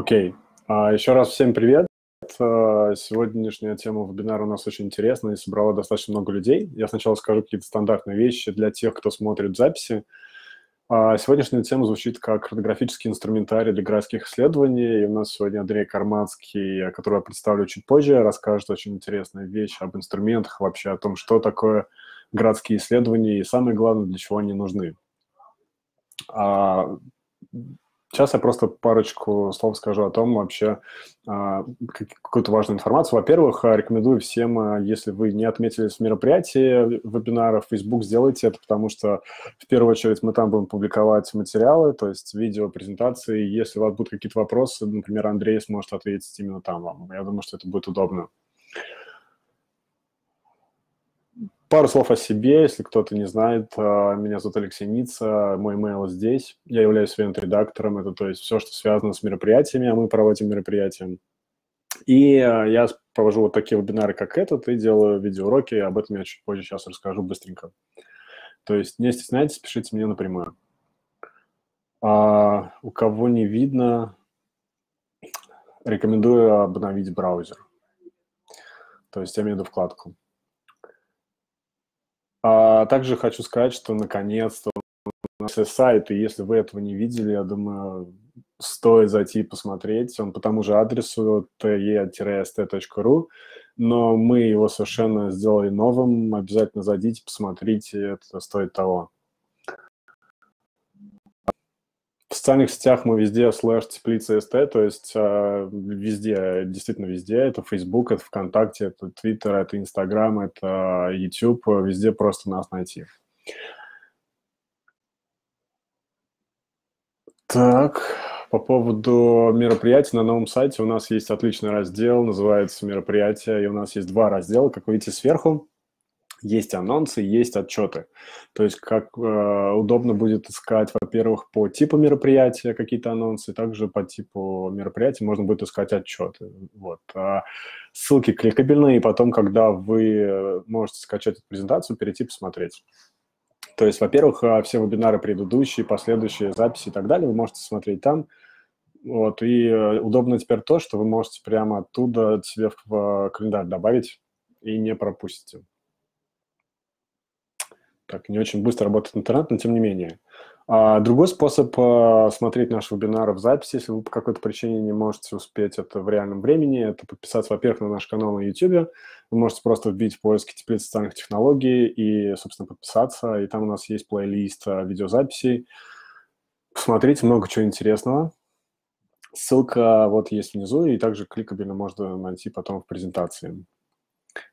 Окей. А, еще раз всем привет. А, сегодняшняя тема вебинара у нас очень интересная и собрала достаточно много людей. Я сначала скажу какие-то стандартные вещи для тех, кто смотрит записи. А, сегодняшняя тема звучит как картографический инструментарий для городских исследований. И у нас сегодня Андрей Карманский, которого я представлю чуть позже, расскажет очень интересные вещи об инструментах, вообще о том, что такое городские исследования и самое главное, для чего они нужны. Сейчас я просто парочку слов скажу о том вообще, а, какую-то важную информацию. Во-первых, рекомендую всем, а, если вы не отметились в мероприятии вебинара в Facebook, сделайте это, потому что в первую очередь мы там будем публиковать материалы, то есть видео, презентации. Если у вас будут какие-то вопросы, например, Андрей сможет ответить именно там вам. Я думаю, что это будет удобно. Пару слов о себе, если кто-то не знает. А, меня зовут Алексей Ница, мой email здесь. Я являюсь ивент-редактором, это то есть все, что связано с мероприятиями, а мы проводим мероприятия. И а, я провожу вот такие вебинары, как этот, и делаю видеоуроки, об этом я чуть позже сейчас расскажу быстренько. То есть не стесняйтесь, пишите мне напрямую. А, у кого не видно, рекомендую обновить браузер. То есть я имею в виду вкладку. А также хочу сказать, что наконец-то есть сайт, и если вы этого не видели, я думаю, стоит зайти и посмотреть. Он по тому же адресу te-st.ru, но мы его совершенно сделали новым. Обязательно зайдите, посмотрите, это стоит того. В социальных сетях мы везде слэш теплица ст, то есть э, везде, действительно везде. Это Facebook, это ВКонтакте, это Twitter, это Instagram, это YouTube. Везде просто нас найти. Так, по поводу мероприятий на новом сайте у нас есть отличный раздел, называется «Мероприятия», и у нас есть два раздела, как вы видите сверху есть анонсы, есть отчеты. То есть как э, удобно будет искать, во-первых, по типу мероприятия какие-то анонсы, также по типу мероприятия можно будет искать отчеты. Вот. А ссылки кликабельные, и потом, когда вы э, можете скачать эту презентацию, перейти посмотреть. То есть, во-первых, э, все вебинары предыдущие, последующие записи и так далее вы можете смотреть там. Вот, и э, удобно теперь то, что вы можете прямо оттуда себе в календарь добавить и не пропустите. Так, не очень быстро работает интернет, но тем не менее. А другой способ а, смотреть наши вебинары в записи, если вы по какой-то причине не можете успеть это в реальном времени, это подписаться, во-первых, на наш канал на YouTube. Вы можете просто вбить в поиске теплиц социальных технологий и, собственно, подписаться. И там у нас есть плейлист а, видеозаписей. Посмотрите, много чего интересного. Ссылка вот есть внизу, и также кликабельно можно найти потом в презентации.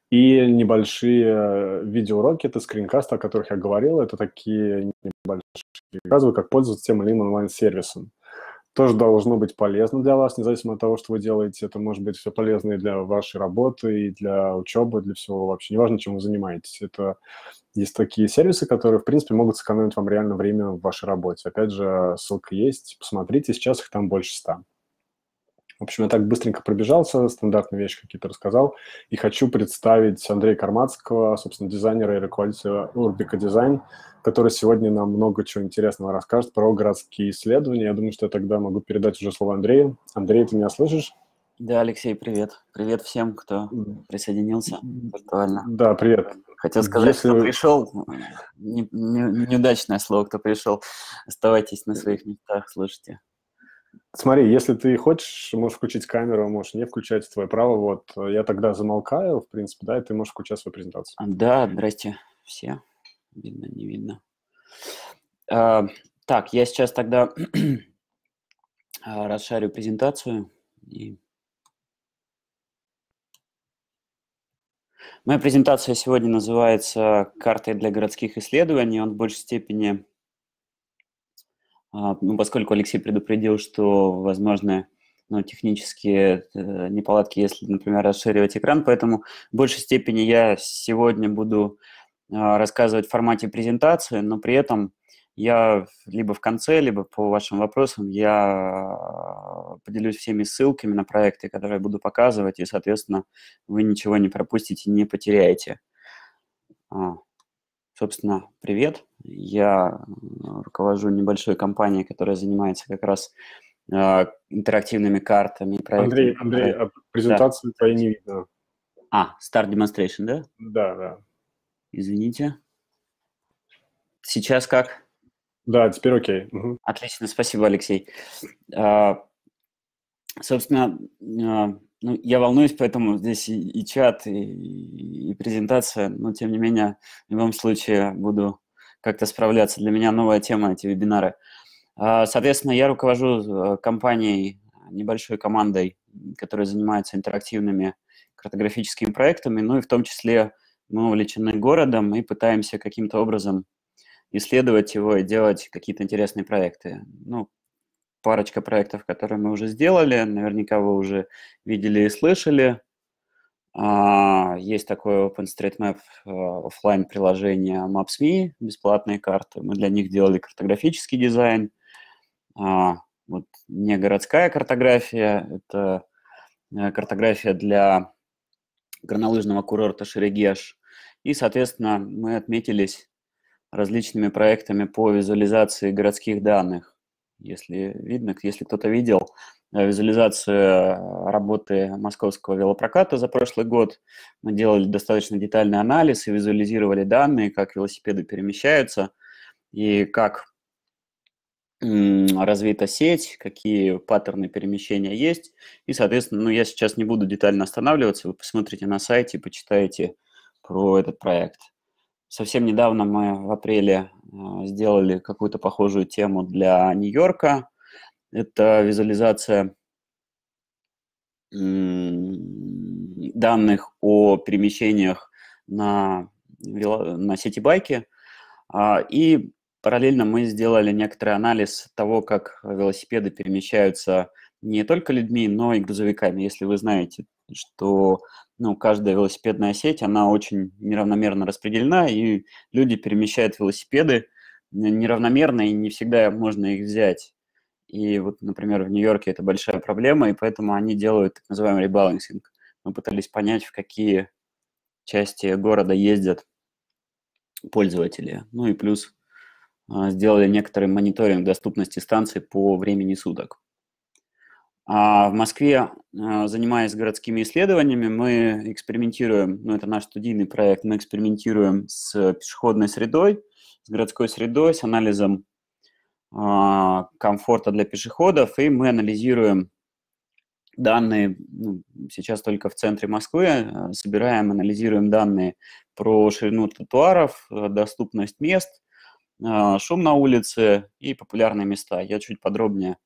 И небольшие э, видеоуроки, это скринкасты, о которых я говорил, это такие небольшие показываю, как пользоваться тем или иным онлайн-сервисом. Тоже должно быть полезно для вас, независимо от того, что вы делаете. Это может быть все полезно и для вашей работы, и для учебы, для всего вообще. Неважно, чем вы занимаетесь. Это есть такие сервисы, которые, в принципе, могут сэкономить вам реально время в вашей работе. Опять же, ссылка есть, посмотрите, сейчас их там больше ста. В общем, я так быстренько пробежался, стандартные вещи какие-то рассказал. И хочу представить Андрея Кармацкого, собственно, дизайнера и руководителя Урбика Дизайн, который сегодня нам много чего интересного расскажет про городские исследования. Я думаю, что я тогда могу передать уже слово Андрею. Андрей, ты меня слышишь? Да, Алексей, привет. Привет всем, кто присоединился виртуально. Да, привет. Хотел сказать, Если... кто пришел, не, не, неудачное слово, кто пришел, оставайтесь на своих местах, слушайте. Смотри, если ты хочешь, можешь включить камеру, можешь не включать, твое право. Вот я тогда замолкаю, в принципе, да, и ты можешь включать свою презентацию. Да, здрасте все. Видно, не видно. А, так, я сейчас тогда расшарю презентацию. И... Моя презентация сегодня называется «Картой для городских исследований». Он в большей степени а, ну, поскольку Алексей предупредил, что возможны ну, технические э, неполадки, если, например, расширивать экран, поэтому в большей степени я сегодня буду а, рассказывать в формате презентации, но при этом я либо в конце, либо по вашим вопросам я поделюсь всеми ссылками на проекты, которые я буду показывать, и, соответственно, вы ничего не пропустите, не потеряете. Собственно, привет. Я руковожу небольшой компанией, которая занимается как раз интерактивными картами. Андрей, Андрей, а презентацию да. твоей не видно. А, Start Demonstration, да? Да, да. Извините. Сейчас как? Да, теперь окей. Угу. Отлично, спасибо, Алексей. А, собственно, а, ну, я волнуюсь, поэтому здесь и, и чат, и, и презентация, но тем не менее, в любом случае буду как-то справляться. Для меня новая тема эти вебинары. А, соответственно, я руковожу э, компанией, небольшой командой, которая занимается интерактивными картографическими проектами, ну и в том числе мы увлечены городом и пытаемся каким-то образом исследовать его и делать какие-то интересные проекты. Ну, парочка проектов, которые мы уже сделали, наверняка вы уже видели и слышали. А, есть такое OpenStreetMap э, офлайн приложение Maps.me, бесплатные карты. Мы для них делали картографический дизайн. А, вот не городская картография, это э, картография для горнолыжного курорта Шерегеш. И, соответственно, мы отметились различными проектами по визуализации городских данных. Если видно, если кто-то видел э, визуализацию работы московского велопроката за прошлый год, мы делали достаточно детальный анализ и визуализировали данные, как велосипеды перемещаются и как развита сеть, какие паттерны перемещения есть. И, соответственно, ну, я сейчас не буду детально останавливаться, вы посмотрите на сайте, почитаете про этот проект. Совсем недавно мы в апреле э, сделали какую-то похожую тему для Нью-Йорка. Это визуализация данных о перемещениях на, на сети-байке. А, и параллельно мы сделали некоторый анализ того, как велосипеды перемещаются не только людьми, но и грузовиками. Если вы знаете, что ну, каждая велосипедная сеть, она очень неравномерно распределена, и люди перемещают велосипеды неравномерно, и не всегда можно их взять. И вот, например, в Нью-Йорке это большая проблема, и поэтому они делают так называемый ребалансинг. Мы пытались понять, в какие части города ездят пользователи. Ну и плюс а, сделали некоторый мониторинг доступности станций по времени суток. А в Москве, а, занимаясь городскими исследованиями, мы экспериментируем, ну это наш студийный проект, мы экспериментируем с пешеходной средой, с городской средой, с анализом а, комфорта для пешеходов, и мы анализируем данные, ну, сейчас только в центре Москвы, а, собираем, анализируем данные про ширину тротуаров, доступность мест, шум на улице и популярные места. Я чуть подробнее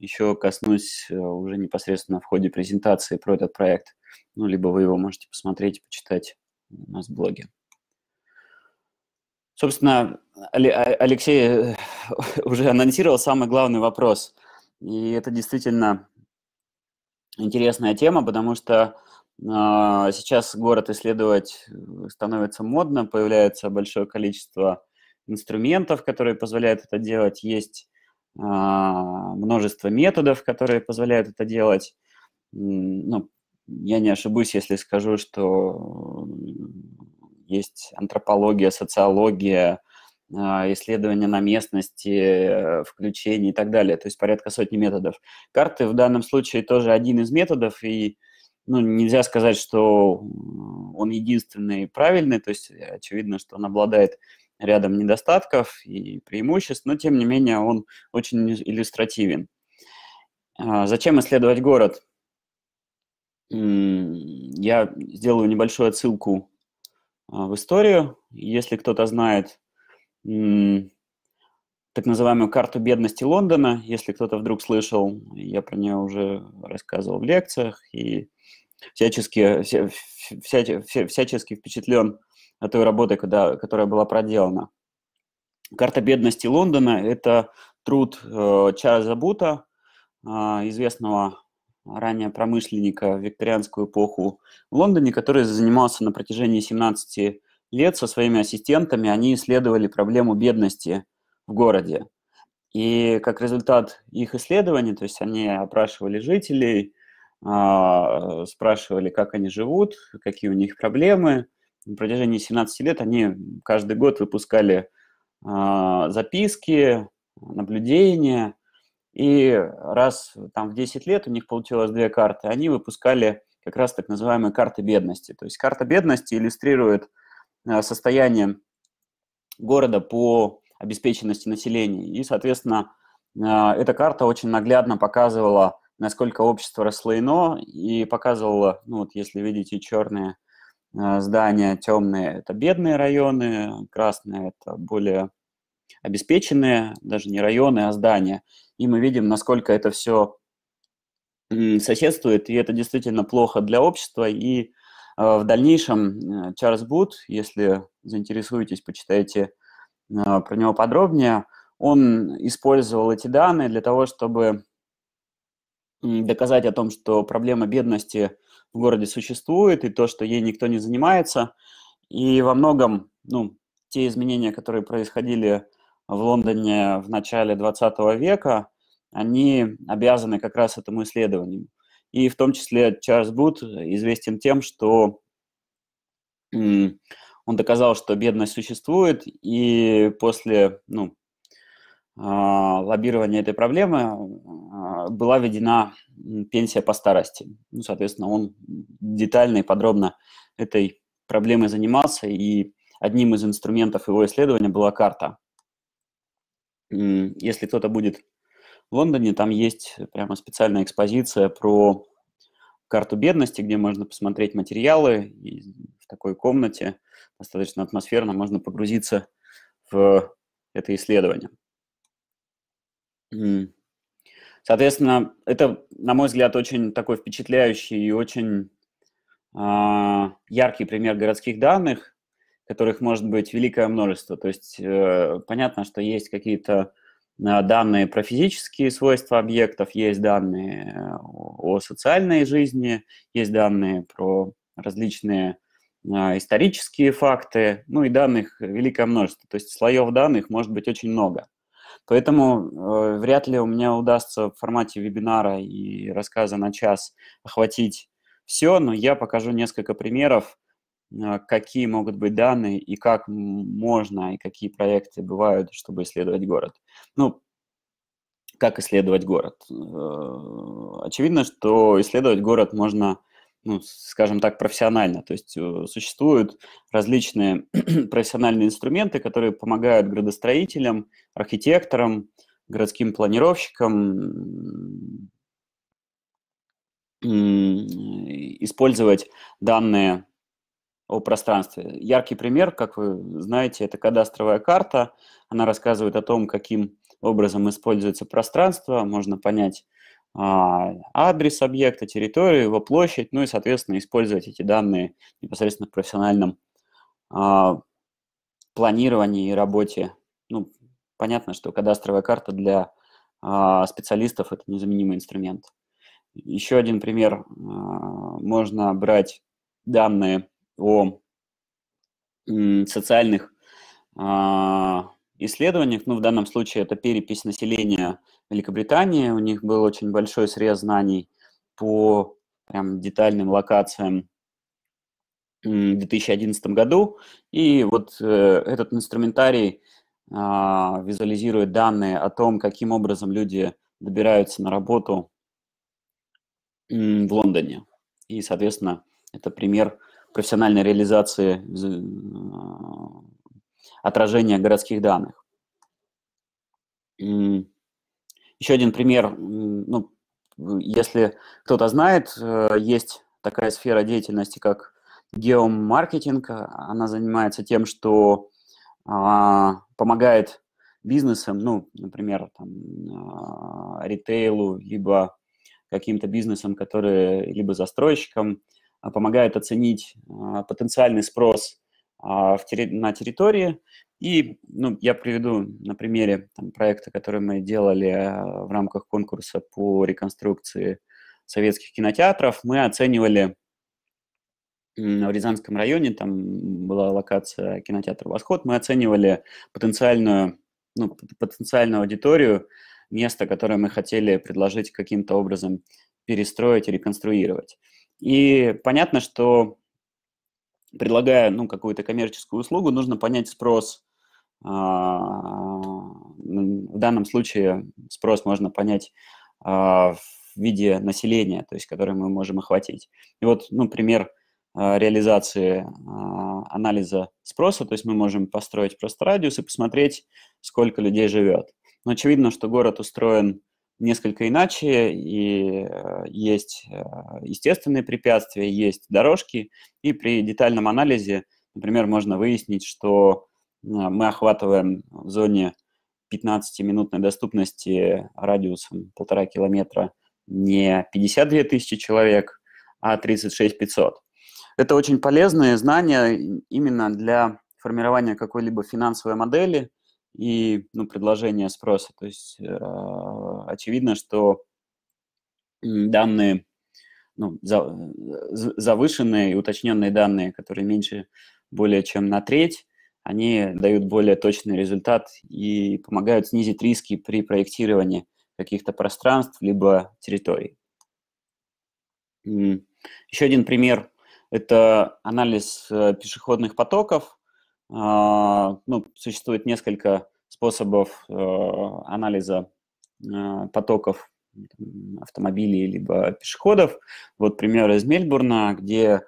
еще коснусь э, уже непосредственно в ходе презентации про этот проект. Ну, либо вы его можете посмотреть почитать у нас в блоге. Собственно, а, Алексей э, уже анонсировал самый главный вопрос. И это действительно интересная тема, потому что э, сейчас город исследовать э, становится модно, появляется большое количество инструментов, которые позволяют это делать. Есть а, множество методов, которые позволяют это делать. Ну, я не ошибусь, если скажу, что есть антропология, социология, а, исследования на местности, включение и так далее. То есть порядка сотни методов. Карты в данном случае тоже один из методов, и ну, нельзя сказать, что он единственный правильный, то есть очевидно, что он обладает рядом недостатков и преимуществ, но тем не менее он очень иллюстративен. А, зачем исследовать город? Я сделаю небольшую отсылку а, в историю. Если кто-то знает так называемую карту бедности Лондона, если кто-то вдруг слышал, я про нее уже рассказывал в лекциях и всячески, вся, вся, всячески впечатлен той работы, когда, которая была проделана. Карта бедности Лондона – это труд э, Чарльза Бута, э, известного ранее промышленника в викторианскую эпоху в Лондоне, который занимался на протяжении 17 лет со своими ассистентами. Они исследовали проблему бедности в городе. И как результат их исследований, то есть они опрашивали жителей, э, спрашивали, как они живут, какие у них проблемы – на протяжении 17 лет они каждый год выпускали э, записки, наблюдения, И раз там в 10 лет у них получилось две карты, они выпускали как раз так называемые карты бедности. То есть карта бедности иллюстрирует э, состояние города по обеспеченности населения. И, соответственно, э, эта карта очень наглядно показывала, насколько общество расслоено, и показывала, ну вот если видите черные здания, темные – это бедные районы, красные – это более обеспеченные, даже не районы, а здания. И мы видим, насколько это все соседствует, и это действительно плохо для общества. И э, в дальнейшем Чарльз Бут, если заинтересуетесь, почитайте э, про него подробнее, он использовал эти данные для того, чтобы доказать о том, что проблема бедности в городе существует, и то, что ей никто не занимается. И во многом, ну, те изменения, которые происходили в Лондоне в начале 20 века, они обязаны как раз этому исследованию. И в том числе Чарльз Бут известен тем, что он доказал, что бедность существует, и после ну, лоббирования этой проблемы а, была введена пенсия по старости. Ну, соответственно, он детально и подробно этой проблемой занимался, и одним из инструментов его исследования была карта. Если кто-то будет в Лондоне там есть прямо специальная экспозиция про карту бедности, где можно посмотреть материалы, и в такой комнате достаточно атмосферно можно погрузиться в это исследование. Соответственно, это, на мой взгляд, очень такой впечатляющий и очень э, яркий пример городских данных, которых может быть великое множество. То есть э, понятно, что есть какие-то Э, данные про физические свойства объектов, есть данные э, о социальной жизни, есть данные про различные э, исторические факты, ну и данных великое множество. То есть слоев данных может быть очень много. Поэтому э, вряд ли у меня удастся в формате вебинара и рассказа на час охватить все, но я покажу несколько примеров, э, какие могут быть данные и как можно, и какие проекты бывают, чтобы исследовать город. Ну, как исследовать город? Э, очевидно, что исследовать город можно, ну, скажем так, профессионально. То есть э, существуют различные профессиональные инструменты, которые помогают градостроителям, архитекторам, городским планировщикам использовать данные о пространстве. Яркий пример, как вы знаете, это кадастровая карта. Она рассказывает о том, каким образом используется пространство, можно понять адрес объекта, территорию, его площадь, ну и, соответственно, использовать эти данные непосредственно в профессиональном а, планировании и работе. Ну, понятно, что кадастровая карта для а, специалистов – это незаменимый инструмент. Еще один пример. Можно брать данные о социальных исследованиях, ну, в данном случае это перепись населения Великобритании, у них был очень большой срез знаний по прям детальным локациям в 2011 году, и вот э, этот инструментарий э, визуализирует данные о том, каким образом люди добираются на работу э, в Лондоне. И, соответственно, это пример профессиональной реализации отражения городских данных. Еще один пример, ну, если кто-то знает, э, есть такая сфера деятельности, как геомаркетинг. Она занимается тем, что а, помогает бизнесам, ну, например, там, а, ритейлу, либо каким-то бизнесам, которые, либо застройщикам, а, помогает оценить потенциальный спрос в, на территории. И ну, я приведу на примере там, проекта, который мы делали а, в рамках конкурса по реконструкции советских кинотеатров. Мы оценивали в Рязанском районе, там была локация кинотеатра «Восход», мы оценивали потенциальную, ну, потенциальную аудиторию, место, которое мы хотели предложить каким-то образом перестроить и реконструировать. И понятно, что предлагая ну, какую-то коммерческую услугу, нужно понять спрос а, в данном случае спрос можно понять в виде населения, то есть который мы можем охватить. И вот, ну, пример реализации анализа спроса, то есть мы можем построить просто радиус и посмотреть, сколько людей живет. Но очевидно, что город устроен несколько иначе, и э, есть э, естественные препятствия, есть дорожки, и при детальном анализе, например, можно выяснить, что э, мы охватываем в зоне 15-минутной доступности радиусом полтора километра не 52 тысячи человек, а 36 500. Это очень полезные знания именно для формирования какой-либо финансовой модели и ну, предложения спроса. То есть э, очевидно, что данные, ну, за, завышенные и уточненные данные, которые меньше более чем на треть, они дают более точный результат и помогают снизить риски при проектировании каких-то пространств либо территорий. Еще один пример это анализ э, пешеходных потоков. А, ну, существует несколько способов э, анализа э, потоков автомобилей либо пешеходов. Вот пример из Мельбурна, где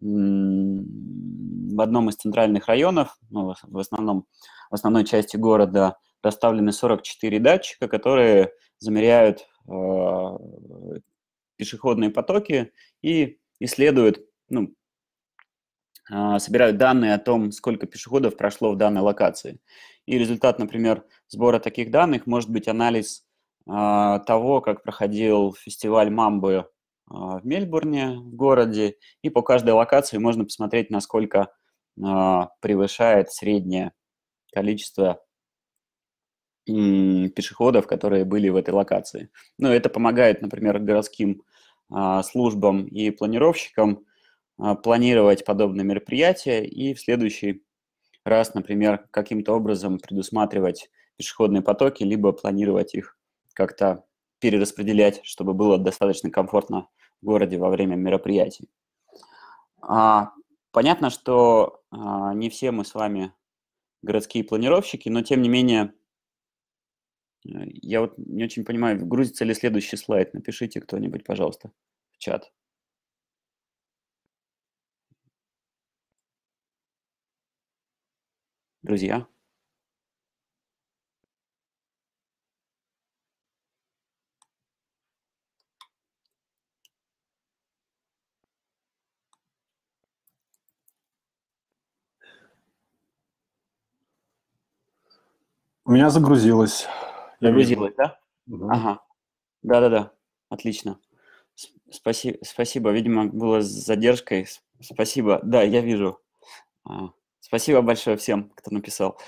в одном из центральных районов, ну, в, основном, в основной части города, расставлены 44 датчика, которые замеряют э, пешеходные потоки и исследуют ну, собирают данные о том, сколько пешеходов прошло в данной локации. И результат, например, сбора таких данных может быть анализ а, того, как проходил фестиваль Мамбы а, в Мельбурне, в городе, и по каждой локации можно посмотреть, насколько превышает среднее количество пешеходов, которые были в этой локации. Ну, это помогает, например, городским службам и планировщикам а, планировать подобные мероприятия и в следующий раз, например, каким-то образом предусматривать пешеходные потоки, либо планировать их как-то перераспределять, чтобы было достаточно комфортно в городе во время мероприятий. А, понятно, что а, не все мы с вами городские планировщики, но тем не менее, э, я вот не очень понимаю, грузится ли следующий слайд. Напишите кто-нибудь, пожалуйста, в чат. Друзья У меня загрузилось. Загрузилось, да? Угу. Ага. Да-да-да. Отлично. Спасибо, спасибо. Видимо, было с задержкой. Спасибо. Да, я вижу. А, Спасибо большое всем, кто написал.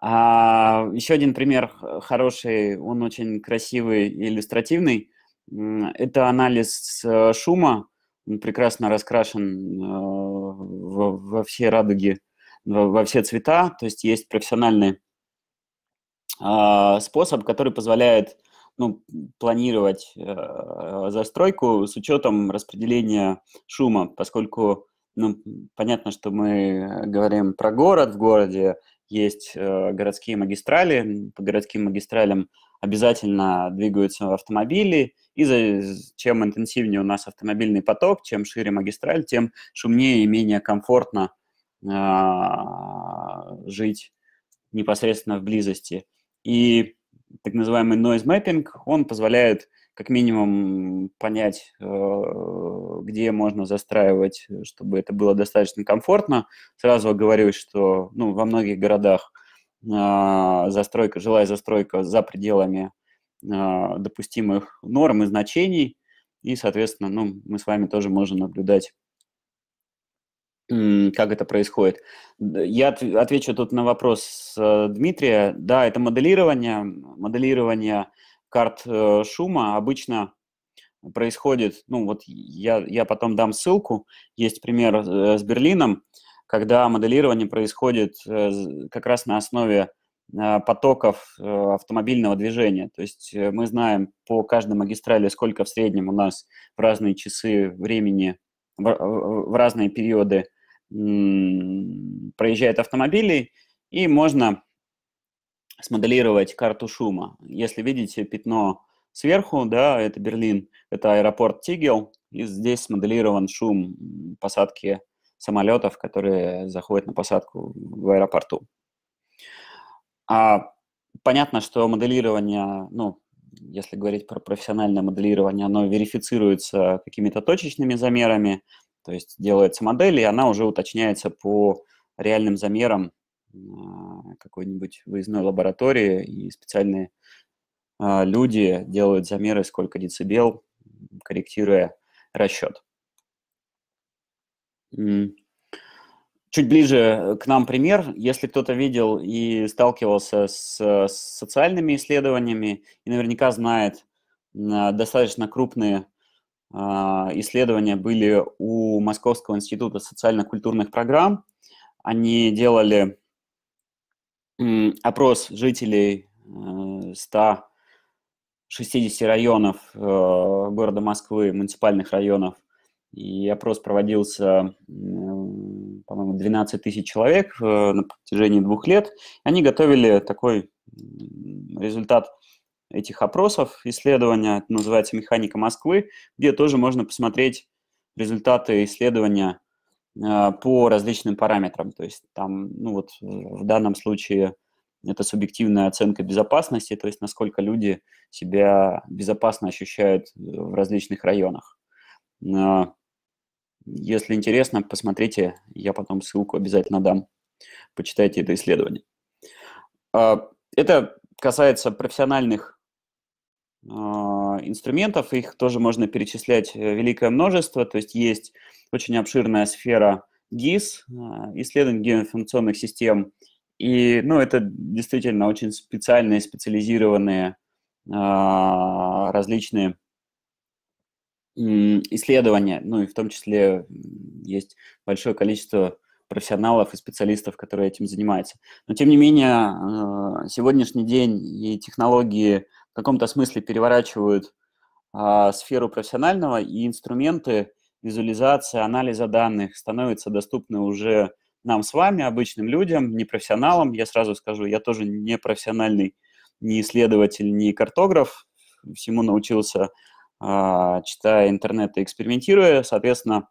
А, еще один пример хороший, он очень красивый и иллюстративный. Это анализ э, шума. Он прекрасно раскрашен э, во, во все радуги, во, во все цвета. То есть есть профессиональный а, способ, который позволяет ну, планировать э, застройку с учетом распределения шума, поскольку ну, понятно, что мы говорим про город. В городе есть э, городские магистрали. По городским магистралям обязательно двигаются автомобили. И за, чем интенсивнее у нас автомобильный поток, чем шире магистраль, тем шумнее и менее комфортно э, жить непосредственно в близости. И так называемый noise mapping, он позволяет как минимум понять, э, где можно застраивать, чтобы это было достаточно комфортно. Сразу говорю, что ну, во многих городах а, застройка, жилая застройка за пределами а, допустимых норм и значений, и, соответственно, ну, мы с вами тоже можем наблюдать как это происходит. Я отвечу тут на вопрос э, Дмитрия. Да, это моделирование. Моделирование карт э, шума обычно происходит, ну вот я, я потом дам ссылку, есть пример э, с Берлином, когда моделирование происходит э, как раз на основе потоков автомобильного движения. То есть мы знаем по каждой магистрали, сколько в среднем у нас в разные часы времени, в разные периоды проезжает автомобилей, и можно смоделировать карту шума. Если видите пятно сверху, да, это Берлин, это аэропорт Тигел, и здесь смоделирован шум посадки самолетов, которые заходят на посадку в аэропорту. А понятно, что моделирование, ну, если говорить про профессиональное моделирование, оно верифицируется какими-то точечными замерами, то есть делается модель, и она уже уточняется по реальным замерам какой-нибудь выездной лаборатории, и специальные а, люди делают замеры, сколько децибел, корректируя расчет. Чуть ближе к нам пример. Если кто-то видел и сталкивался с, с социальными исследованиями и наверняка знает, достаточно крупные а, исследования были у Московского института социально-культурных программ. Они делали опрос жителей 160 э, районов э, города Москвы, муниципальных районов, и опрос проводился, по-моему, 12 тысяч человек э, на протяжении двух лет. Они готовили такой результат этих опросов, исследования, это называется «Механика Москвы», где тоже можно посмотреть результаты исследования по различным параметрам. То есть там, ну вот в данном случае это субъективная оценка безопасности, то есть насколько люди себя безопасно ощущают в различных районах. Э, если интересно, посмотрите, я потом ссылку обязательно дам. Почитайте это исследование. А, это касается профессиональных а, инструментов, их тоже можно перечислять э, великое множество, то есть есть очень обширная сфера ГИС, а, исследование геоинформационных систем, и, ну, это действительно очень специальные, специализированные различные исследования, ну и в том числе есть большое количество профессионалов и специалистов, которые этим занимаются. Но тем не менее, сегодняшний день и технологии в каком-то смысле переворачивают а, сферу профессионального, и инструменты визуализации, анализа данных становятся доступны уже нам с вами, обычным людям, не профессионалам. Я сразу скажу, я тоже не профессиональный ни исследователь, ни картограф. Всему научился а, читая интернет и экспериментируя, соответственно,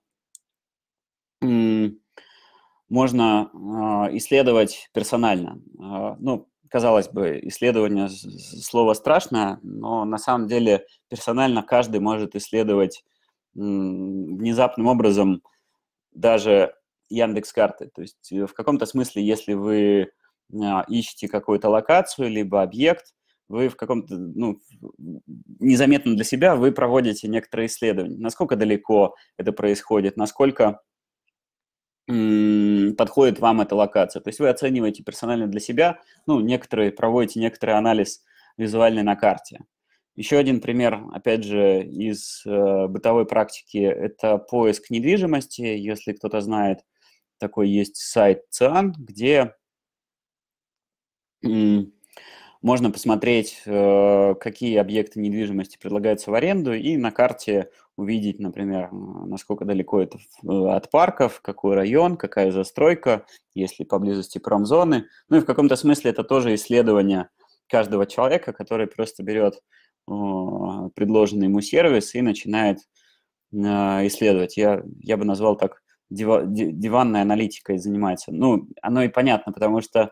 можно а, исследовать персонально. А, ну, казалось бы, исследование слово страшное, но на самом деле персонально каждый может исследовать внезапным образом даже Яндекс карты. То есть э, в каком-то смысле, если вы ищете какую-то локацию либо объект, вы в каком-то, ну, незаметно для себя вы проводите некоторые исследования. Насколько далеко это происходит, насколько подходит вам эта локация. То есть вы оцениваете персонально для себя, ну, некоторые, проводите некоторый анализ визуальный на карте. Еще один пример, опять же, из э, бытовой практики, это поиск недвижимости. Если кто-то знает, такой есть сайт ЦИАН, где можно посмотреть, э, какие объекты недвижимости предлагаются в аренду, и на карте увидеть, например, насколько далеко это э, от парков, какой район, какая застройка, есть ли поблизости промзоны. Ну и в каком-то смысле это тоже исследование каждого человека, который просто берет предложенный ему сервис и начинает э, исследовать. Я, я бы назвал так диванной аналитикой занимается. Ну, оно и понятно, потому что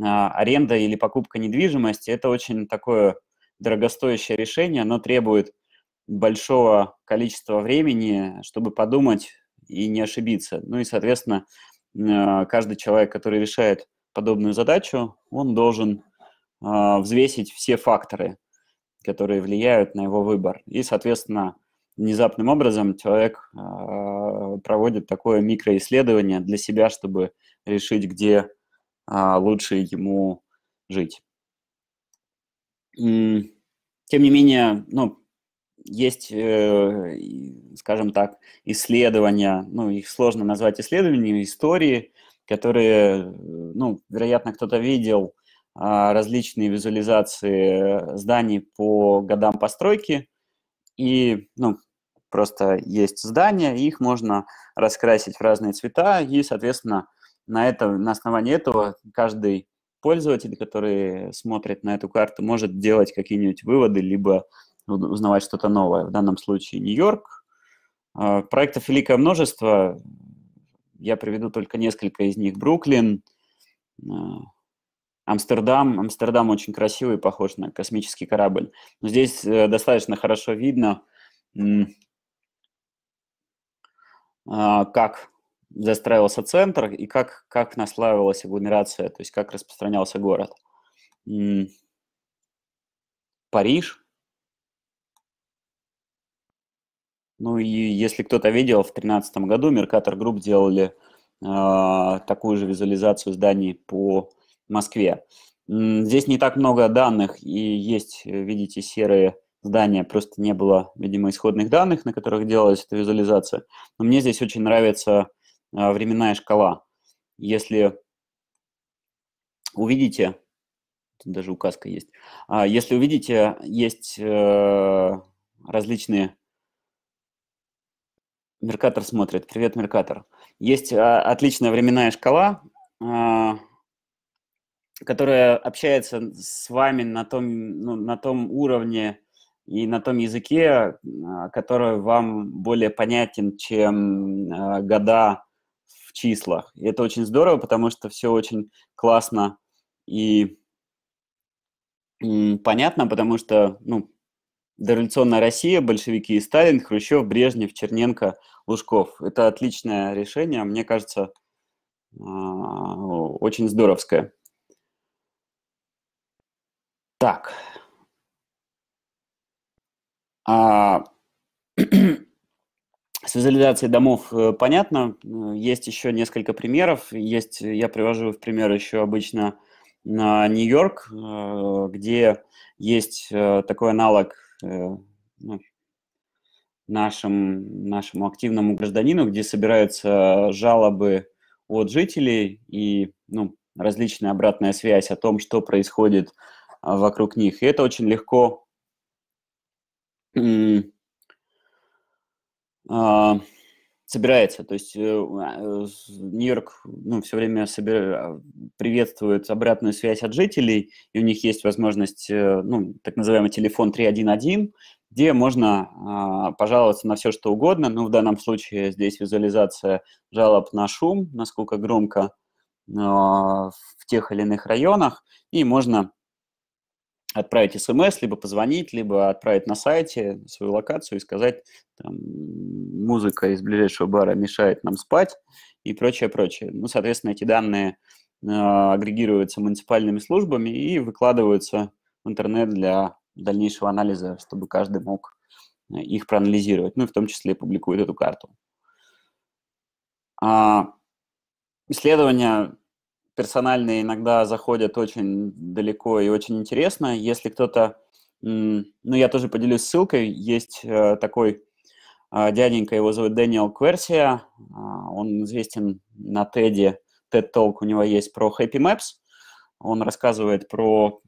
а, аренда или покупка недвижимости – это очень такое дорогостоящее решение, оно требует большого количества времени, чтобы подумать и не ошибиться. Ну и, соответственно, а, каждый человек, который решает подобную задачу, он должен а, взвесить все факторы, которые влияют на его выбор. И, соответственно, внезапным образом человек проводит такое микроисследование для себя, чтобы решить, где а, лучше ему жить. Тем не менее, ну, есть, э, скажем так, исследования, ну, их сложно назвать исследованиями, истории, которые, ну, вероятно, кто-то видел а, различные визуализации зданий по годам постройки, и, ну, просто есть здания, их можно раскрасить в разные цвета, и, соответственно, на, это, на основании этого каждый пользователь, который смотрит на эту карту, может делать какие-нибудь выводы, либо узнавать что-то новое. В данном случае Нью-Йорк. А, проектов великое множество. Я приведу только несколько из них. Бруклин, а, Амстердам. Амстердам очень красивый, похож на космический корабль. Но здесь э, достаточно хорошо видно, а, как застраивался центр и как, как наслаивалась агломерация, то есть как распространялся город. Париж. Ну и если кто-то видел, в 2013 году Меркатор Групп делали э, такую же визуализацию зданий по Москве. Здесь не так много данных, и есть, видите, серые здания, просто не было, видимо, исходных данных, на которых делалась эта визуализация. Но мне здесь очень нравится а, временная шкала. Если увидите, тут даже указка есть, а, если увидите, есть э, различные Меркатор смотрит. Привет, Меркатор. Есть а, отличная временная шкала, которая общается с вами на том, ну, на том уровне и на том языке, который вам более понятен, чем года в числах. И это очень здорово, потому что все очень классно и понятно, потому что, ну, дореволюционная Россия, большевики и Сталин, Хрущев, Брежнев, Черненко, Лужков. Это отличное решение, мне кажется, а, очень здоровское. Так. А, С визуализацией домов э, понятно. Э, есть еще несколько примеров. Есть, я привожу в пример еще обычно на Нью-Йорк, э, где есть такой аналог ну, нашим, нашему активному гражданину, где собираются жалобы от жителей и ну, различная обратная связь о том, что происходит вокруг них. И это очень легко а, собирается. То есть э, а, Нью-Йорк ну, все время собир... Приветствует обратную связь от жителей, и у них есть возможность, э, ну, так называемый телефон 311, где можно пожаловаться на все, что угодно. Ну, в данном случае здесь визуализация жалоб на шум, насколько громко в тех или иных районах, и можно отправить смс, либо позвонить, либо отправить на сайте свою локацию и сказать, там, музыка из ближайшего бара мешает нам спать и прочее, прочее. Ну, соответственно, эти данные э, агрегируются муниципальными службами и выкладываются в интернет для дальнейшего анализа, чтобы каждый мог э, их проанализировать, ну и в том числе публикует эту карту. А, исследования персональные иногда заходят очень далеко и очень интересно. Если кто-то, ну, я тоже поделюсь ссылкой, есть э, такой э, дяденька, его зовут Дэниел Кверсия, а, он известен на TED, TED Talk у него есть про Happy Maps, он рассказывает про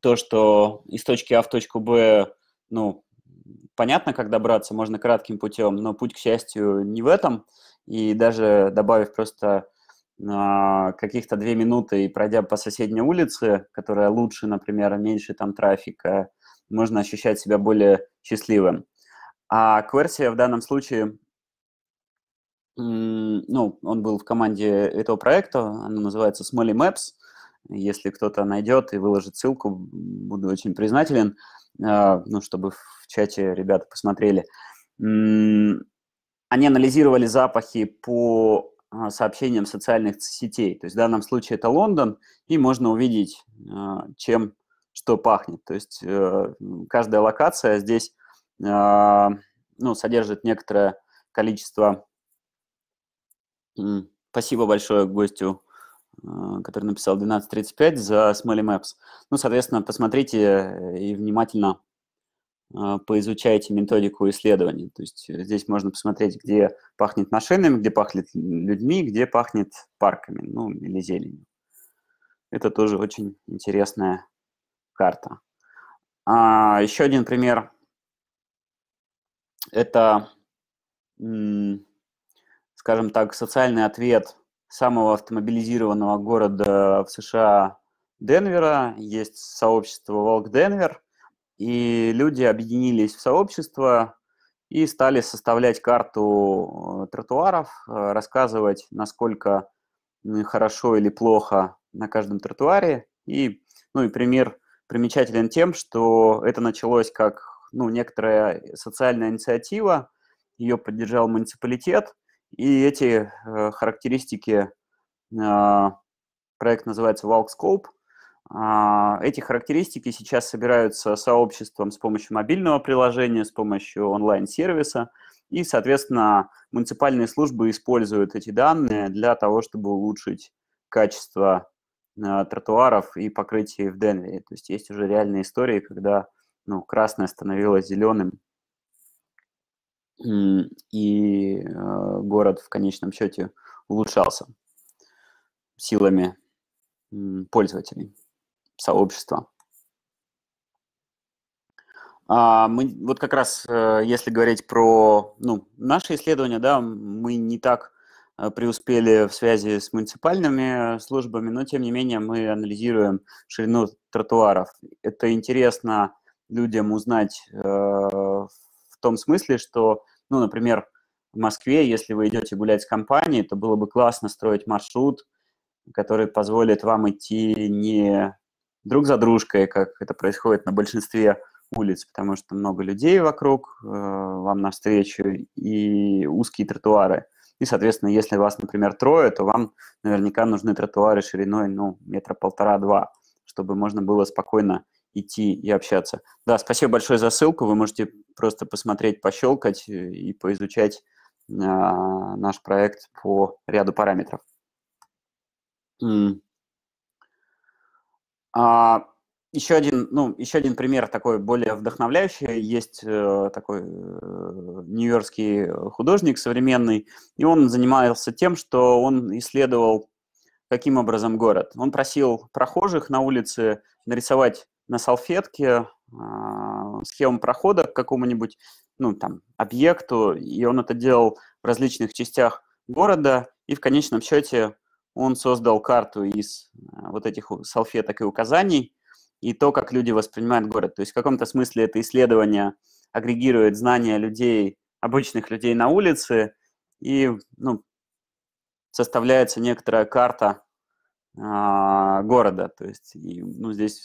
то, что из точки А в точку Б, ну, понятно, как добраться, можно кратким путем, но путь, к счастью, не в этом. И даже добавив просто каких-то две минуты и пройдя по соседней улице, которая лучше, например, меньше там трафика, можно ощущать себя более счастливым. А Кверсия в данном случае, ну, он был в команде этого проекта, оно называется Smally Maps. Если кто-то найдет и выложит ссылку, буду очень признателен, а, ну, чтобы в чате ребята посмотрели. Они анализировали запахи по сообщениям социальных сетей. То есть в данном случае это Лондон, и можно увидеть, а, чем что пахнет. То есть э, каждая локация здесь а, ну, содержит некоторое количество... Спасибо большое гостю, который написал 1235 за Smelly Maps. Ну, соответственно, посмотрите э, и внимательно а, поизучайте методику исследований. То есть э, здесь можно посмотреть, где пахнет машинами, где пахнет людьми, где пахнет парками, ну, или зеленью. Это тоже очень интересная карта. А, еще один пример. Это, скажем так, социальный ответ самого автомобилизированного города в США Денвера, есть сообщество Волк Денвер, и люди объединились в сообщество и стали составлять карту э, тротуаров, э, рассказывать, насколько хорошо или плохо на каждом тротуаре. И, ну и пример примечателен тем, что это началось как ну, некоторая социальная инициатива, ее поддержал муниципалитет, и эти э, характеристики, э, проект называется WalkScope, эти характеристики сейчас собираются сообществом с помощью мобильного приложения, с помощью онлайн-сервиса, и, соответственно, муниципальные службы используют эти данные для того, чтобы улучшить качество э, тротуаров и покрытий в Денвере. То есть есть уже реальные истории, когда ну, красное становилось зеленым, и э, город в конечном счете улучшался силами пользователей, сообщества. А мы вот как раз, э, если говорить про ну, наши исследования, да, мы не так э, преуспели в связи с муниципальными службами, но тем не менее мы анализируем ширину тротуаров. Это интересно людям узнать э, в том смысле, что ну, например, в Москве, если вы идете гулять с компанией, то было бы классно строить маршрут, который позволит вам идти не друг за дружкой, как это происходит на большинстве улиц, потому что много людей вокруг, э, вам навстречу, и узкие тротуары. И, соответственно, если вас, например, трое, то вам наверняка нужны тротуары шириной, ну, метра полтора-два, чтобы можно было спокойно идти и общаться. Да, спасибо большое за ссылку. Вы можете просто посмотреть, пощелкать э, и поизучать а, наш проект по ряду параметров. А, еще один, ну, еще один пример такой более вдохновляющий. Есть э, такой э, нью-йоркский художник современный, и он занимался тем, что он исследовал, каким образом город. Он просил прохожих на улице нарисовать на салфетке э, схему прохода к какому-нибудь ну, там, объекту, и он это делал в различных частях города, и в конечном счете он создал карту из э, вот этих салфеток и указаний, и то, как люди воспринимают город. То есть в каком-то смысле это исследование агрегирует знания людей, обычных людей на улице, и ну, составляется некоторая карта а, города. То есть и, ну, здесь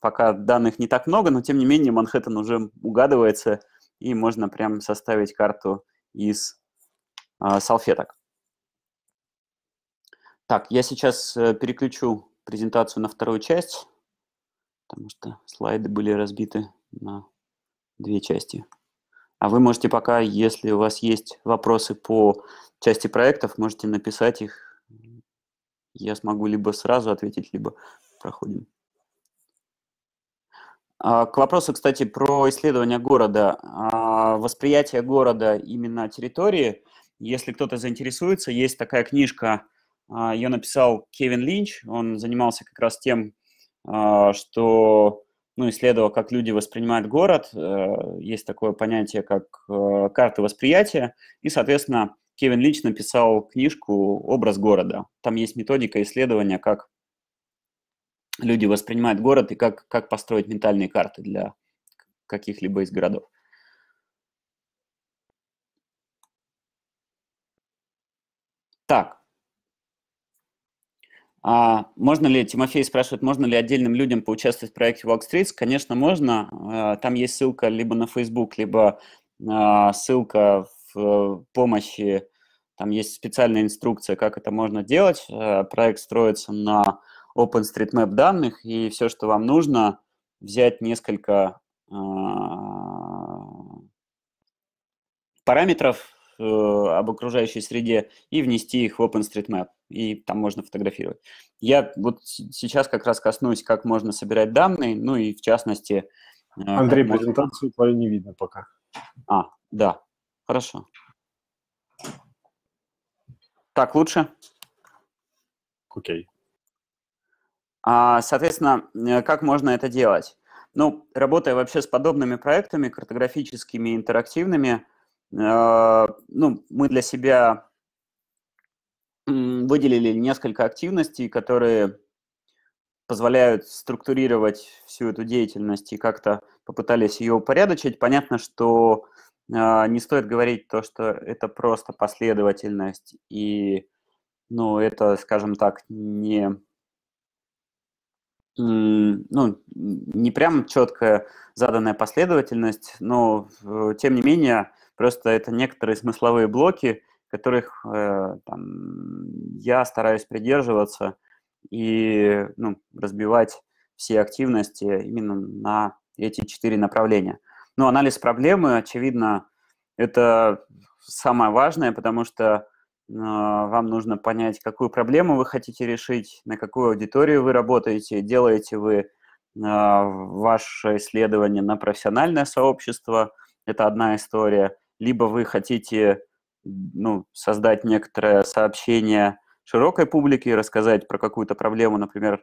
пока данных не так много, но тем не менее Манхэттен уже угадывается, и можно прям составить карту из э, салфеток. Так, я сейчас э, переключу презентацию на вторую часть, потому что слайды были разбиты на две части. А вы можете пока, если у вас есть вопросы по части проектов, можете написать их. Я смогу либо сразу ответить, либо проходим. А, к вопросу, кстати, про исследование города. А, восприятие города именно территории. Если кто-то заинтересуется, есть такая книжка, ее написал Кевин Линч. Он занимался как раз тем, что ну, исследовал, как люди воспринимают город. Э, есть такое понятие, как э, карты восприятия. И, соответственно, Кевин Линч написал книжку «Образ города». Там есть методика исследования, как люди воспринимают город и как, как построить ментальные карты для каких-либо из городов. Так. А можно ли, Тимофей спрашивает, можно ли отдельным людям поучаствовать в проекте Walk Streets? Конечно, можно. А, там есть ссылка либо на Facebook, либо а, ссылка в помощи. Там есть специальная инструкция, как это можно делать. А, проект строится на OpenStreetMap данных, и все, что вам нужно, взять несколько э, параметров э, об окружающей среде и внести их в OpenStreetMap, и там можно фотографировать. Я вот сейчас как раз коснусь, как можно собирать данные, ну и в частности... Э, Андрей, можно... презентацию твою не видно пока. А, да, хорошо. Так, лучше? Окей. Okay. А, соответственно, э, как можно это делать? Ну, работая вообще с подобными проектами, картографическими, интерактивными, ну, мы для себя выделили несколько активностей, которые позволяют структурировать всю эту деятельность и как-то попытались ее упорядочить. Понятно, что э, не стоит говорить то, что это просто последовательность и, ну, это, скажем так, не, ну, не прям четкая заданная последовательность, но тем не менее просто это некоторые смысловые блоки, которых э, там, я стараюсь придерживаться и ну, разбивать все активности именно на эти четыре направления. Ну, анализ проблемы, очевидно, это самое важное, потому что э, вам нужно понять, какую проблему вы хотите решить, на какую аудиторию вы работаете, делаете вы э, ваше исследование на профессиональное сообщество, это одна история, либо вы хотите ну, создать некоторое сообщение широкой публике, рассказать про какую-то проблему, например,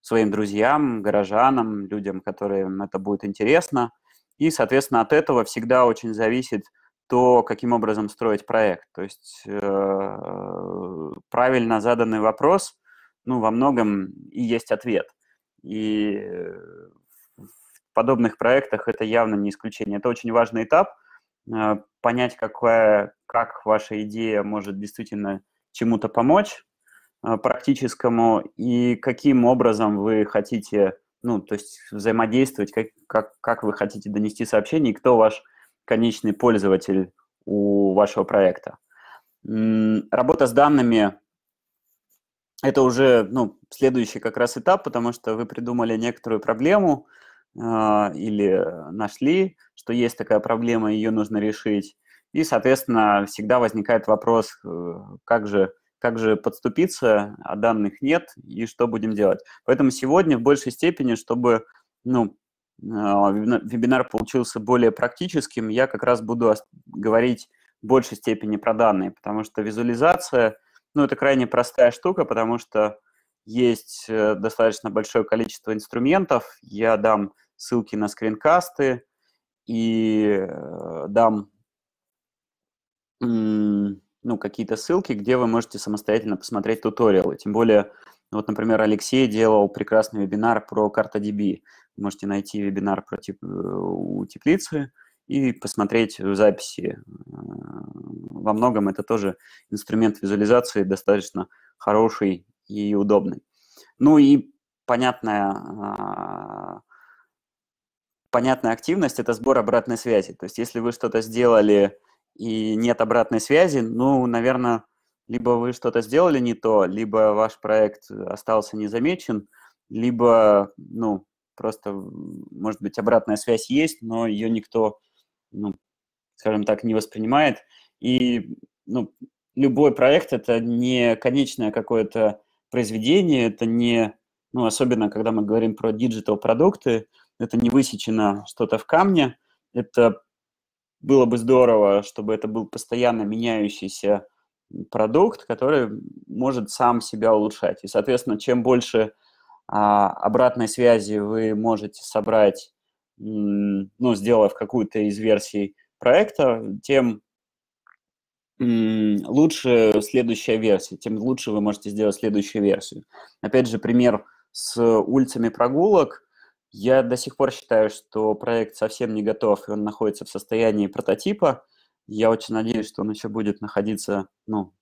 своим друзьям, горожанам, людям, которым это будет интересно. И, соответственно, от этого всегда очень зависит то, каким образом строить проект. То есть э, правильно заданный вопрос, ну, во многом и есть ответ. И в подобных проектах это явно не исключение. Это очень важный этап, Э, понять, какая, как ваша идея может действительно чему-то помочь э, практическому и каким образом вы хотите, ну, то есть взаимодействовать, как, как, как вы хотите донести сообщение и кто ваш конечный пользователь у вашего проекта. Работа с данными – это уже ну, следующий как раз этап, потому что вы придумали некоторую проблему – или нашли, что есть такая проблема, ее нужно решить. И, соответственно, всегда возникает вопрос, э, как же, как же подступиться, а данных нет, и что будем делать. Поэтому сегодня в большей степени, чтобы ну, а, вебинар получился более практическим, я как раз буду говорить в большей степени про данные, потому что визуализация, ну, это крайне простая штука, потому что есть э, достаточно большое количество инструментов. Я дам ссылки на скринкасты и э, дам ну, какие-то ссылки, где вы можете самостоятельно посмотреть туториалы. Тем более, вот, например, Алексей делал прекрасный вебинар про CartaDB. Вы можете найти вебинар про тип, э, у теплицы и посмотреть записи. Во многом это тоже инструмент визуализации достаточно хороший и удобный. Ну и понятная а, понятная активность – это сбор обратной связи. То есть если вы что-то сделали и нет обратной связи, ну, наверное, либо вы что-то сделали не то, либо ваш проект остался незамечен, либо, ну, просто, может быть, обратная связь есть, но ее никто, ну, скажем так, не воспринимает. И, ну, любой проект – это не конечное какое-то произведение, это не, ну, особенно когда мы говорим про диджитал-продукты – это не высечено что-то в камне, это было бы здорово, чтобы это был постоянно меняющийся продукт, который может сам себя улучшать. И, соответственно, чем больше а, обратной связи вы можете собрать, ну, сделав какую-то из версий проекта, тем лучше следующая версия, тем лучше вы можете сделать следующую версию. Опять же, пример с улицами прогулок. Я до сих пор считаю, что проект совсем не готов, и он находится в состоянии прототипа. Я очень надеюсь, что он еще будет находиться ну,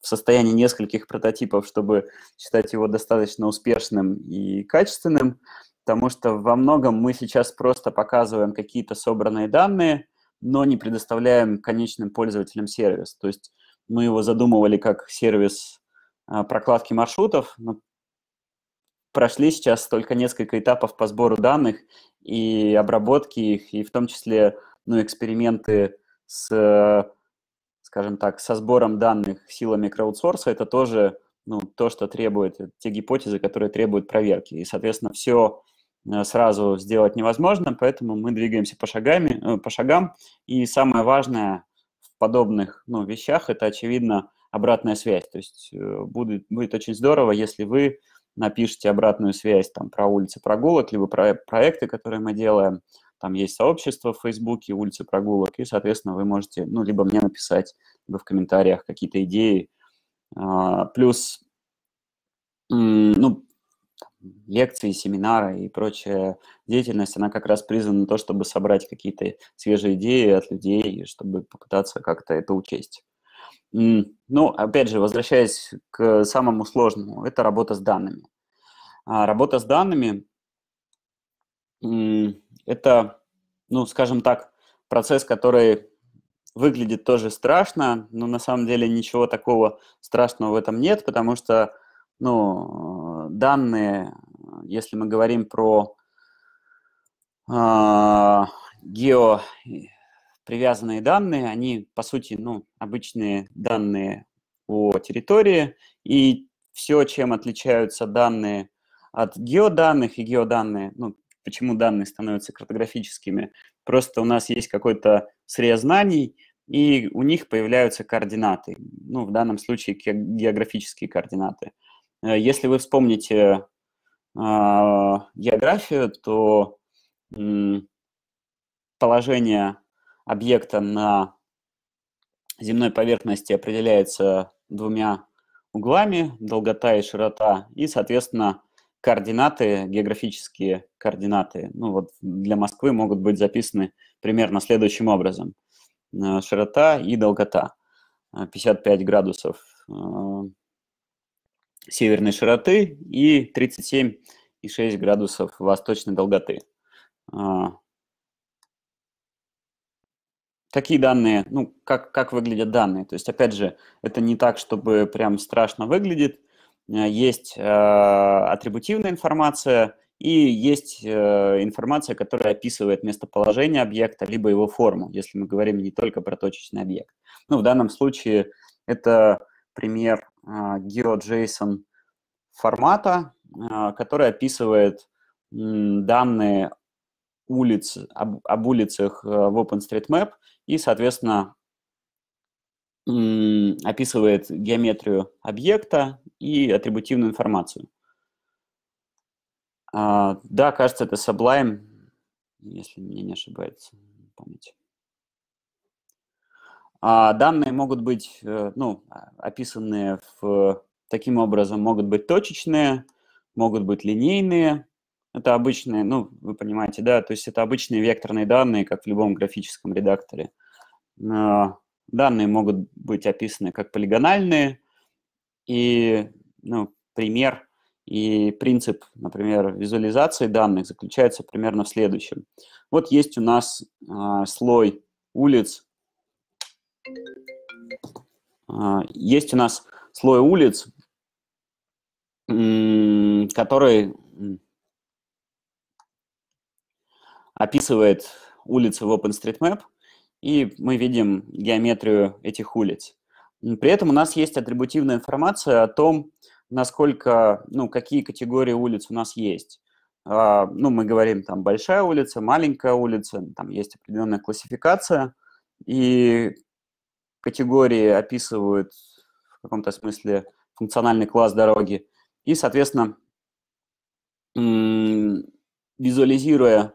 в состоянии нескольких прототипов, чтобы считать его достаточно успешным и качественным, потому что во многом мы сейчас просто показываем какие-то собранные данные, но не предоставляем конечным пользователям сервис. То есть мы его задумывали как сервис а, прокладки маршрутов, но прошли сейчас только несколько этапов по сбору данных и обработки их, и в том числе ну, эксперименты с, скажем так, со сбором данных силами краудсорса, это тоже ну, то, что требует, те гипотезы, которые требуют проверки. И, соответственно, все сразу сделать невозможно, поэтому мы двигаемся по, шагами, э, по шагам. И самое важное в подобных ну, вещах – это, очевидно, обратная связь. То есть э, будет, будет очень здорово, если вы напишите обратную связь там про улицы прогулок, либо про проекты, которые мы делаем. Там есть сообщество в Фейсбуке, улицы прогулок, и, соответственно, вы можете, ну, либо мне написать, либо в комментариях какие-то идеи, Плюс ну, лекции, семинары и прочая деятельность, она как раз призвана на то, чтобы собрать какие-то свежие идеи от людей, чтобы попытаться как-то это учесть. Ну, опять же, возвращаясь к самому сложному, это работа с данными. А работа с данными – это, ну, скажем так, процесс, который выглядит тоже страшно, но на самом деле ничего такого страшного в этом нет, потому что ну, данные, если мы говорим про э, гео привязанные данные, они, по сути, ну, обычные данные о территории, и все, чем отличаются данные от геоданных и геоданные, ну, почему данные становятся картографическими, просто у нас есть какой-то срез знаний, и у них появляются координаты, ну, в данном случае географические координаты. Э, если вы вспомните а, географию, то положение объекта на земной поверхности определяется двумя углами, долгота и широта, и, соответственно, координаты, географические координаты, ну вот для Москвы могут быть записаны примерно следующим образом. Э, широта и долгота. 55 градусов северной широты и 37,6 градусов восточной долготы. А, какие данные, ну, как, как выглядят данные? То есть, опять же, это не так, чтобы прям страшно выглядит. А, есть э, атрибутивная информация и есть э, информация, которая описывает местоположение объекта, либо его форму, если мы говорим не только про точечный объект. Ну, в данном случае это пример GeoJSON формата, а, который описывает данные улиц, об, об улицах э, в OpenStreetMap и, соответственно, описывает геометрию объекта и атрибутивную информацию. А, да, кажется, это Sublime, если мне не ошибается память. А данные могут быть э, ну, описанные в, таким образом, могут быть точечные, могут быть линейные. Это обычные, ну, вы понимаете, да, то есть это обычные векторные данные, как в любом графическом редакторе. Данные могут быть описаны как полигональные, и ну, пример и принцип, например, визуализации данных заключается примерно в следующем. Вот есть у нас а, слой улиц есть у нас слой улиц, который описывает улицы в OpenStreetMap, и мы видим геометрию этих улиц. При этом у нас есть атрибутивная информация о том, насколько, ну, какие категории улиц у нас есть. А, ну, мы говорим там большая улица, маленькая улица, там есть определенная классификация, и категории описывают в каком-то смысле функциональный класс дороги. И, соответственно, визуализируя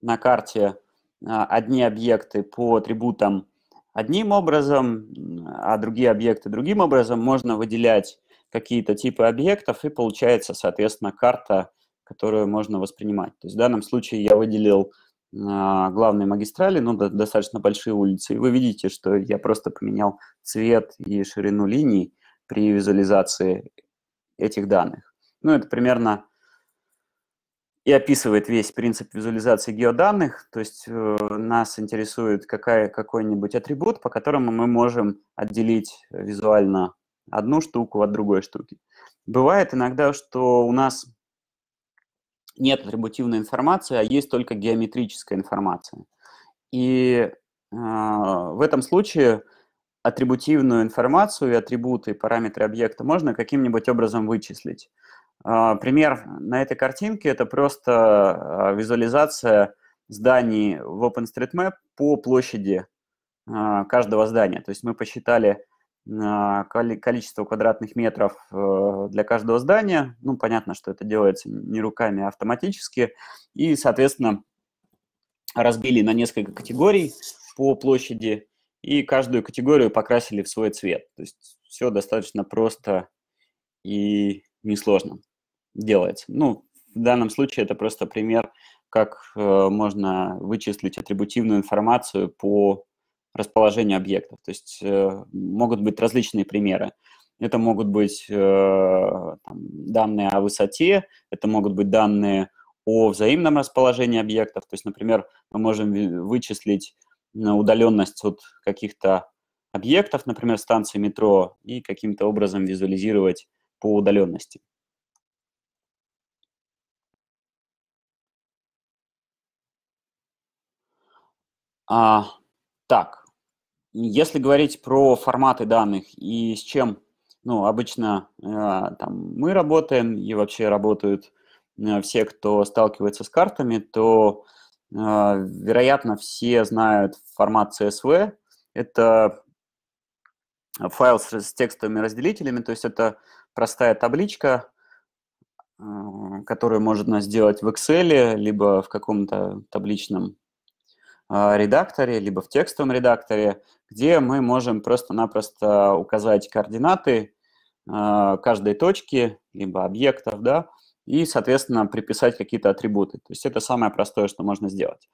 на карте а, одни объекты по атрибутам одним образом, а другие объекты другим образом, можно выделять какие-то типы объектов, и получается, соответственно, карта, которую можно воспринимать. То есть в данном случае я выделил главной магистрали, ну, достаточно большие улицы, и вы видите, что я просто поменял цвет и ширину линий при визуализации этих данных. Ну, это примерно и описывает весь принцип визуализации геоданных, то есть э, нас интересует какая, какой-нибудь атрибут, по которому мы можем отделить визуально одну штуку от другой штуки. Бывает иногда, что у нас нет атрибутивной информации, а есть только геометрическая информация. И э, в этом случае атрибутивную информацию и атрибуты, параметры объекта можно каким-нибудь образом вычислить. Э, пример на этой картинке – это просто э, визуализация зданий в OpenStreetMap по площади э, каждого здания. То есть мы посчитали количество квадратных метров э, для каждого здания. Ну, понятно, что это делается не руками, а автоматически. И, соответственно, разбили на несколько категорий по площади и каждую категорию покрасили в свой цвет. То есть все достаточно просто и несложно делается. Ну, в данном случае это просто пример, как э, можно вычислить атрибутивную информацию по расположению объектов. То есть э, могут быть различные примеры. Это могут быть э, там, данные о высоте, это могут быть данные о взаимном расположении объектов. То есть, например, мы можем вычислить удаленность от каких-то объектов, например, станции метро, и каким-то образом визуализировать по удаленности. А, так, если говорить про форматы данных и с чем, ну, обычно э, там мы работаем и вообще работают э, все, кто сталкивается с картами, то, э, вероятно, все знают формат CSV. Это файл с, с текстовыми разделителями, то есть это простая табличка, которую можно сделать в Excel, либо в каком-то табличном а, редакторе, либо в текстовом редакторе, где мы можем просто-напросто указать координаты а, каждой точки, либо объектов, да, и, соответственно, приписать какие-то атрибуты. То есть это самое простое, что можно сделать.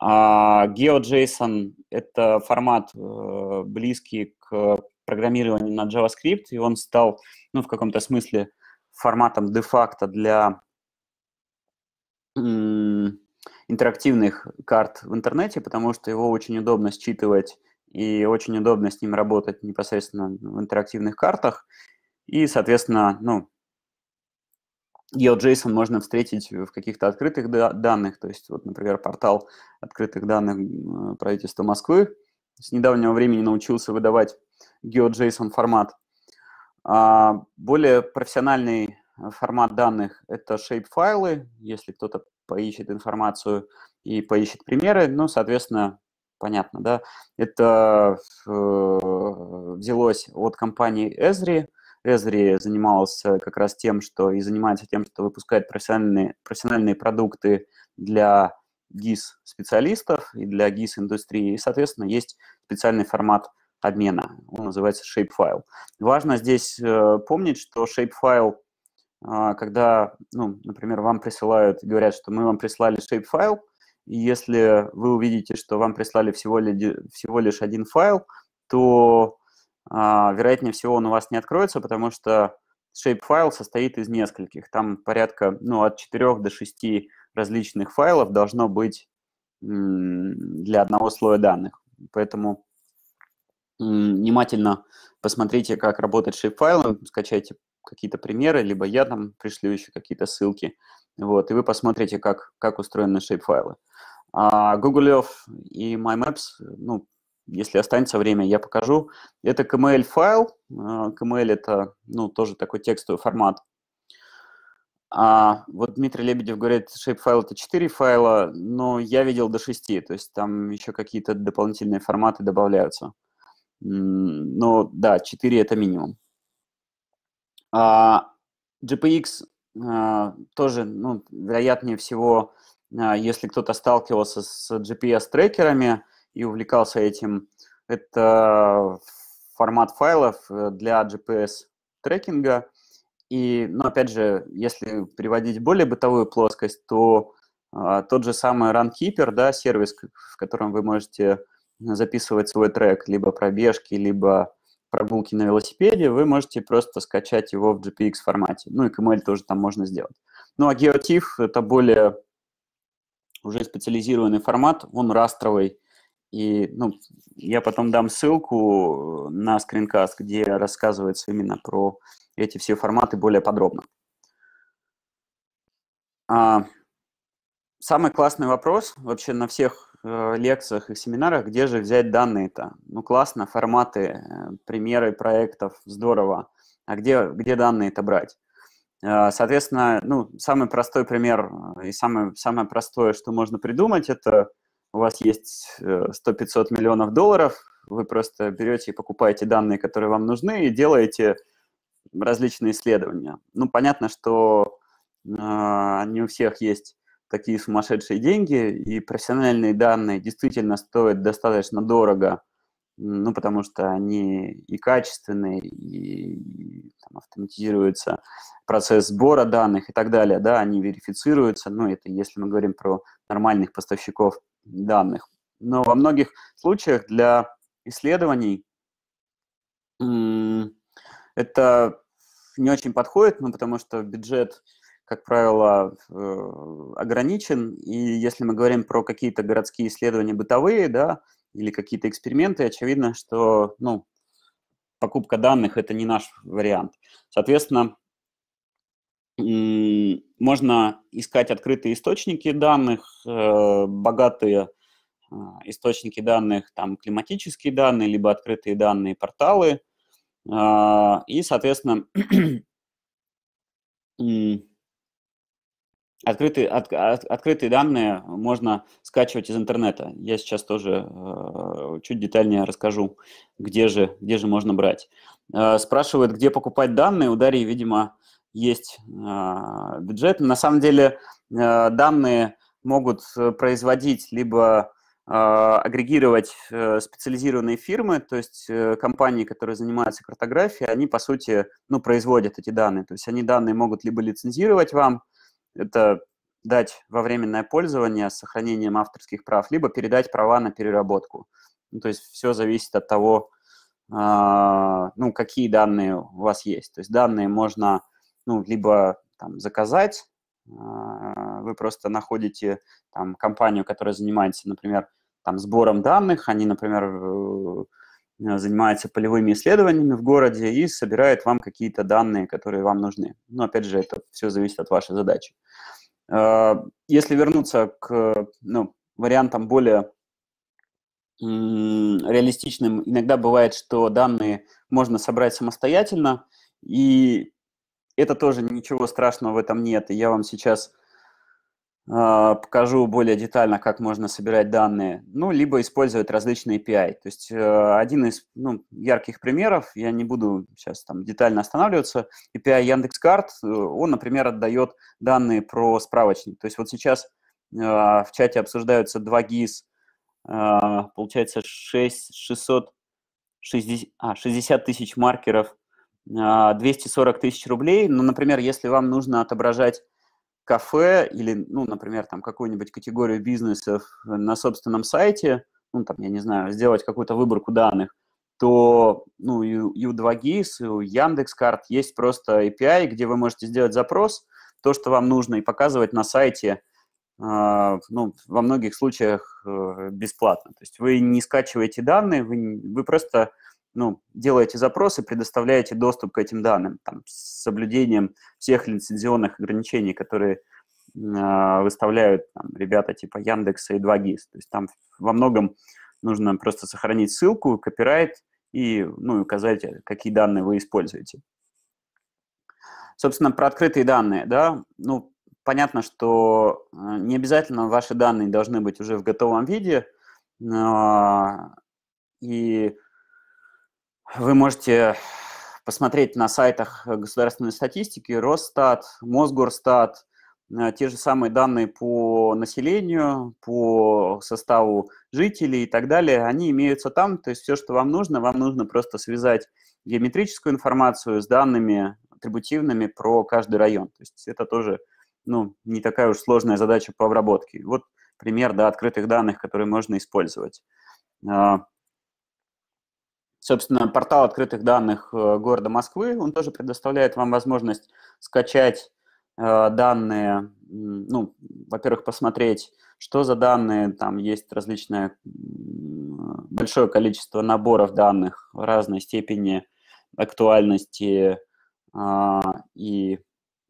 А GeoJSON – это формат э, близкий к программированию на JavaScript, и он стал, ну, в каком-то смысле, форматом де-факто для интерактивных карт в интернете, потому что его очень удобно считывать и очень удобно с ним работать непосредственно в интерактивных картах. И, соответственно, ну, GeoJSON можно встретить в каких-то открытых данных, то есть, вот, например, портал открытых данных правительства Москвы с недавнего времени научился выдавать GeoJSON формат. А более профессиональный формат данных – это shape-файлы, если кто-то поищет информацию и поищет примеры, ну, соответственно, понятно, да, это э, взялось от компании Esri. Esri занимался как раз тем, что и занимается тем, что выпускает профессиональные, профессиональные продукты для GIS-специалистов и для GIS-индустрии. И, соответственно, есть специальный формат обмена. Он называется shapefile. Важно здесь э, помнить, что shapefile когда, ну, например, вам присылают, говорят, что мы вам прислали shape-файл, и если вы увидите, что вам прислали всего, ли, всего лишь один файл, то, а, вероятнее всего, он у вас не откроется, потому что shape-файл состоит из нескольких. Там порядка, ну, от 4 до 6 различных файлов должно быть для одного слоя данных. Поэтому внимательно посмотрите, как работает shape-файл, скачайте какие-то примеры, либо я там пришлю еще какие-то ссылки, вот, и вы посмотрите, как, как устроены shape-файлы. А Google Earth и MyMaps, ну, если останется время, я покажу. Это KML-файл. KML а, – это, ну, тоже такой текстовый формат. А вот Дмитрий Лебедев говорит, shape-файл – это 4 файла, но я видел до 6, то есть там еще какие-то дополнительные форматы добавляются. Но да, 4 – это минимум. А, GPX а, тоже, ну, вероятнее всего, а, если кто-то сталкивался с GPS-трекерами и увлекался этим, это формат файлов э, для GPS-трекинга. И, ну, опять же, если переводить в более бытовую плоскость, то а, тот же самый Runkeeper, да, сервис, в котором вы можете записывать свой трек, либо пробежки, либо прогулки на велосипеде, вы можете просто скачать его в GPX формате. Ну и KML тоже там можно сделать. Ну а GeoTIFF – это более уже специализированный формат, он растровый. И ну, я потом дам ссылку на скринкаст, где рассказывается именно про эти все форматы более подробно. А, самый классный вопрос вообще на всех э, лекциях и семинарах, где же взять данные-то? Ну, классно, форматы, э, примеры проектов, здорово. А где, где данные-то брать? Э, соответственно, ну, самый простой пример и самое, самое простое, что можно придумать, это у вас есть 100-500 э, миллионов долларов, вы просто берете и покупаете данные, которые вам нужны, и делаете различные исследования. Ну, понятно, что э, не у всех есть такие сумасшедшие деньги, и профессиональные данные действительно стоят достаточно дорого ну, потому что они и качественные, и, и там, автоматизируется процесс сбора данных и так далее, да, они верифицируются, ну, это если мы говорим про нормальных поставщиков данных. Но во многих случаях для исследований это не очень подходит, ну, потому что бюджет, как правило, э, ограничен, и если мы говорим про какие-то городские исследования бытовые, да, или какие-то эксперименты, очевидно, что ну, покупка данных – это не наш вариант. Соответственно, можно искать открытые источники данных, э, богатые а, источники данных, там климатические данные, либо открытые данные порталы. А, и, соответственно, Открытые, от, от, открытые данные можно скачивать из интернета. Я сейчас тоже э, чуть детальнее расскажу, где же, где же можно брать. Э, спрашивают, где покупать данные. У Дарьи, видимо, есть э, бюджет. На самом деле э, данные могут производить либо э, агрегировать э, специализированные фирмы, то есть э, компании, которые занимаются картографией, они, по сути, ну, производят эти данные. То есть они данные могут либо лицензировать вам, это дать во временное пользование с сохранением авторских прав, либо передать права на переработку. Ну, то есть все зависит от того, э, ну, какие данные у вас есть. То есть данные можно, ну, либо там заказать, э, вы просто находите там компанию, которая занимается, например, там сбором данных, они, например, э, занимается полевыми исследованиями в городе и собирает вам какие-то данные, которые вам нужны. Но, опять же, это все зависит от вашей задачи. А, если вернуться к ну, вариантам более реалистичным, иногда бывает, что данные можно собрать самостоятельно, и это тоже ничего страшного в этом нет. И я вам сейчас покажу более детально, как можно собирать данные, ну, либо использовать различные API. То есть э, один из ну, ярких примеров, я не буду сейчас там детально останавливаться, API Яндекс.Карт, э, он, например, отдает данные про справочник. То есть вот сейчас э, в чате обсуждаются два GIS, получается 6, 660, а, 60 тысяч маркеров, 240 тысяч рублей. Ну, например, если вам нужно отображать кафе или, ну, например, там какую-нибудь категорию бизнесов на собственном сайте, ну, там, я не знаю, сделать какую-то выборку данных, то, ну, и у 2GIS, и у Яндекс.Карт есть просто API, где вы можете сделать запрос, то, что вам нужно, и показывать на сайте, э, ну, во многих случаях э, бесплатно. То есть вы не скачиваете данные, вы, вы просто ну, делаете запрос и предоставляете доступ к этим данным там, с соблюдением всех лицензионных ограничений, которые э, выставляют там, ребята типа Яндекса и 2GIS. То есть там во многом нужно просто сохранить ссылку, копирайт и ну, указать, какие данные вы используете. Собственно, про открытые данные, да, ну, понятно, что не обязательно ваши данные должны быть уже в готовом виде, и вы можете посмотреть на сайтах государственной статистики, Росстат, Мосгорстат, э, те же самые данные по населению, по составу жителей и так далее, они имеются там, то есть все, что вам нужно, вам нужно просто связать геометрическую информацию с данными атрибутивными про каждый район. То есть это тоже ну, не такая уж сложная задача по обработке. Вот пример да, открытых данных, которые можно использовать. Собственно, портал открытых данных э, города Москвы, он тоже предоставляет вам возможность скачать э, данные, ну, во-первых, посмотреть, что за данные, там есть различное большое количество наборов данных разной степени актуальности э, и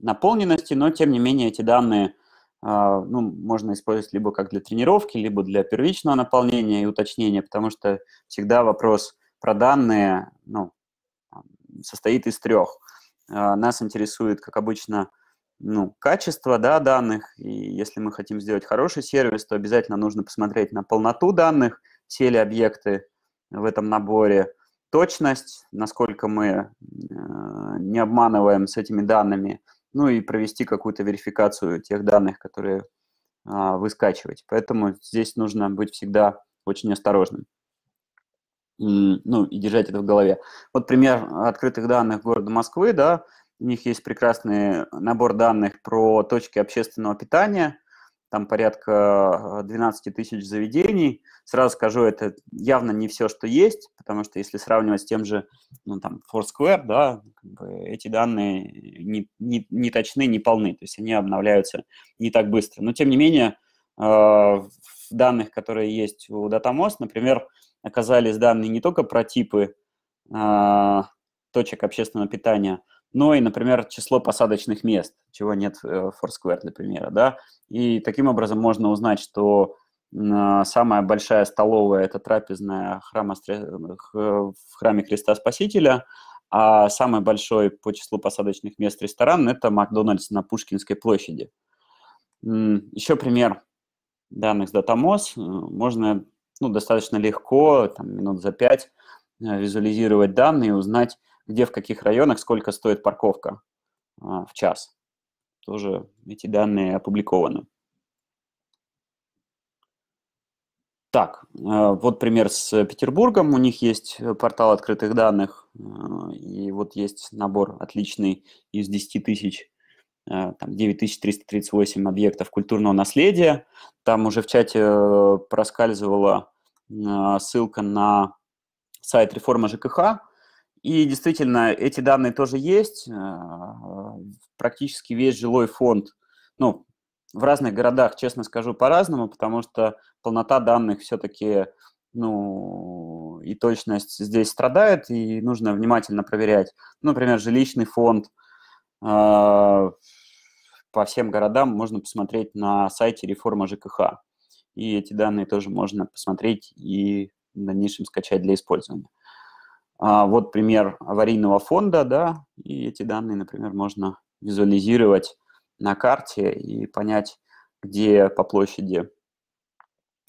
наполненности, но тем не менее эти данные э, ну, можно использовать либо как для тренировки, либо для первичного наполнения и уточнения, потому что всегда вопрос про данные ну, состоит из трех. А, нас интересует, как обычно, ну, качество да, данных, и если мы хотим сделать хороший сервис, то обязательно нужно посмотреть на полноту данных, все ли объекты в этом наборе, точность, насколько мы э, не обманываем с этими данными, ну и провести какую-то верификацию тех данных, которые э, вы скачиваете. Поэтому здесь нужно быть всегда очень осторожным. Ну, и держать это в голове. Вот пример открытых данных города Москвы, да, у них есть прекрасный набор данных про точки общественного питания, там порядка 12 э, тысяч заведений. Сразу скажу, это явно не все, что есть, потому что если сравнивать с тем же, ну, там, Foursquare, да, как бы эти данные не, не, не точны, не полны, то есть они обновляются не так быстро. Но, тем не менее, э, в данных, которые есть у DataMost, например, оказались данные не только про типы э, точек общественного питания, но и, например, число посадочных мест, чего нет в Foursquare, для примера, да, и таким образом можно узнать, что самая большая столовая – это трапезная храма, в храме Христа Спасителя, а самый большой по числу посадочных мест ресторан – это Макдональдс на Пушкинской площади. Еще пример данных с Datamos. Можно ну, достаточно легко, там, минут за пять, э, визуализировать данные и узнать, где, в каких районах, сколько стоит парковка а, в час. Тоже эти данные опубликованы. Так, э, вот пример с Петербургом. У них есть портал открытых данных, э, и вот есть набор отличный из 10 тысяч, там 9338 объектов культурного наследия. Там уже в чате проскальзывала ссылка на сайт реформа ЖКХ, и действительно, эти данные тоже есть. Практически весь жилой фонд, ну, в разных городах, честно скажу, по-разному, потому что полнота данных все-таки, ну, и точность здесь страдает, и нужно внимательно проверять. Например, жилищный фонд э, по всем городам можно посмотреть на сайте реформа ЖКХ. И эти данные тоже можно посмотреть и в дальнейшем скачать для использования. А, вот пример аварийного фонда, да, и эти данные, например, можно визуализировать на карте и понять, где по площади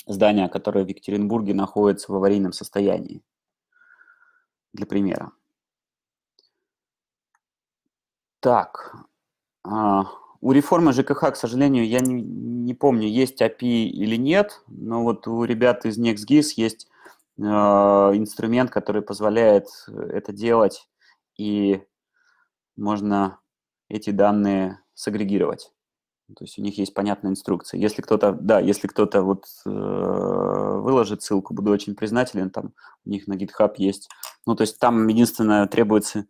здание, которое в Екатеринбурге находится в аварийном состоянии, для примера. Так, а, у реформы ЖКХ, к сожалению, я не, не помню, есть API или нет, но вот у ребят из NextGIS есть Э, инструмент, который позволяет это делать, и можно эти данные сагрегировать. То есть у них есть понятная инструкция. Если кто-то, да, если кто-то вот э, выложит ссылку, буду очень признателен. Там у них на GitHub есть. Ну, то есть там единственное требуется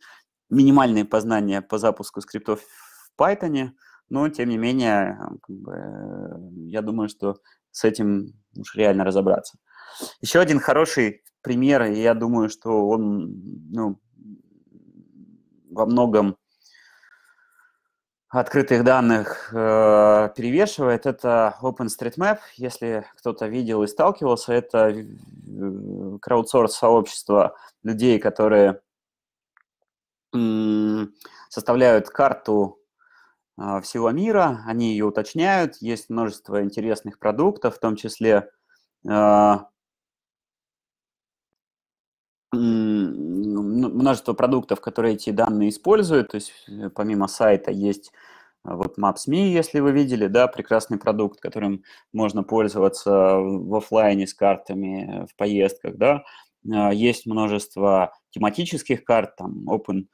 минимальные познания по запуску скриптов в Python, но тем не менее, как бы, я думаю, что с этим уж реально разобраться. Еще один хороший пример, и я думаю, что он ну, во многом открытых данных э, перевешивает, это OpenStreetMap. Если кто-то видел и сталкивался, это э, краудсорс-сообщество людей, которые э, составляют карту э, всего мира, они ее уточняют, есть множество интересных продуктов, в том числе э, множество продуктов, которые эти данные используют. То есть э, помимо сайта есть э, вот Maps.me, если вы видели, да, прекрасный продукт, которым можно пользоваться в офлайне с картами в поездках, да. Э, есть множество тематических карт, там Open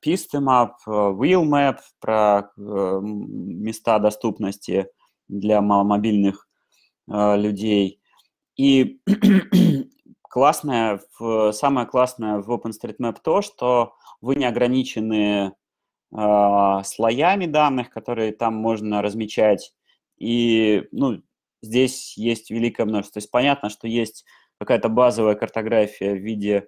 Piste Map, Wheel Map про места доступности для маломобильных людей. И классное, самое классное в OpenStreetMap то, что вы не ограничены э, слоями данных, которые там можно размечать. И ну, здесь есть великое множество. То есть понятно, что есть какая-то базовая картография в виде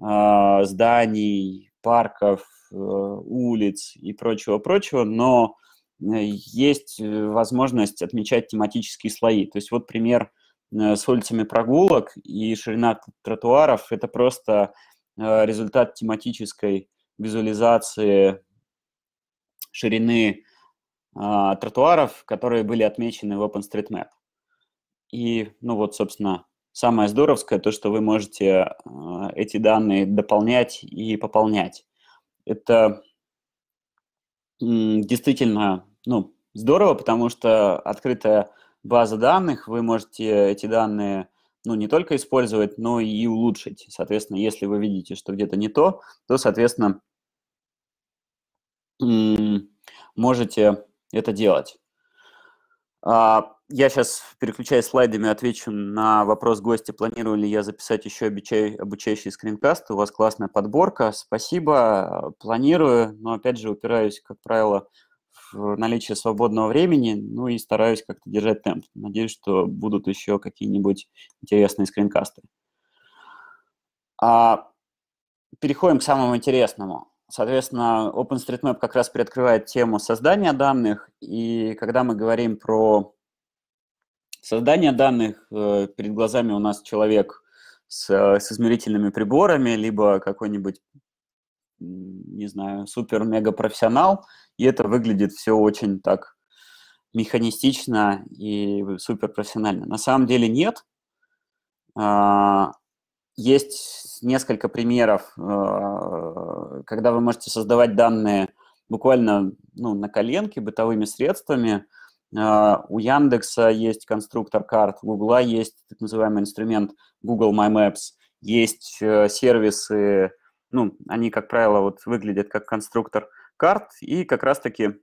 э, зданий, парков, э, улиц и прочего-прочего, но есть возможность отмечать тематические слои. То есть вот пример – Э, с улицами прогулок и ширина тротуаров – это просто э, результат тематической визуализации ширины а, тротуаров, которые были отмечены в OpenStreetMap. И, ну вот, собственно, самое здоровское то, что вы можете э, эти данные дополнять и пополнять. Это действительно, ну, здорово, потому что открытая база данных, вы можете эти данные ну, не только использовать, но и улучшить. Соответственно, если вы видите, что где-то не то, то, соответственно, можете это делать. А, я сейчас, переключаясь слайдами, отвечу на вопрос гостя, планирую ли я записать еще обучай, обучающий скринкаст. У вас классная подборка, спасибо, планирую, но опять же упираюсь, как правило, в наличие свободного времени, ну и стараюсь как-то держать темп. Надеюсь, что будут еще какие-нибудь интересные скринкасты. А, переходим к самому интересному. Соответственно, OpenStreetMap как раз приоткрывает тему создания данных, и когда мы говорим про создание данных, э, перед глазами у нас человек с, с измерительными приборами, либо какой-нибудь, не знаю, супер-мега-профессионал, и это выглядит все очень так механистично и суперпрофессионально. На самом деле нет. А, есть несколько примеров, э, когда вы можете создавать данные буквально ну, на коленке, бытовыми средствами. Э, у Яндекса есть конструктор карт, у Гугла есть так называемый инструмент Google My Maps, есть э, сервисы, ну, они, как правило, вот выглядят как конструктор карт и как раз-таки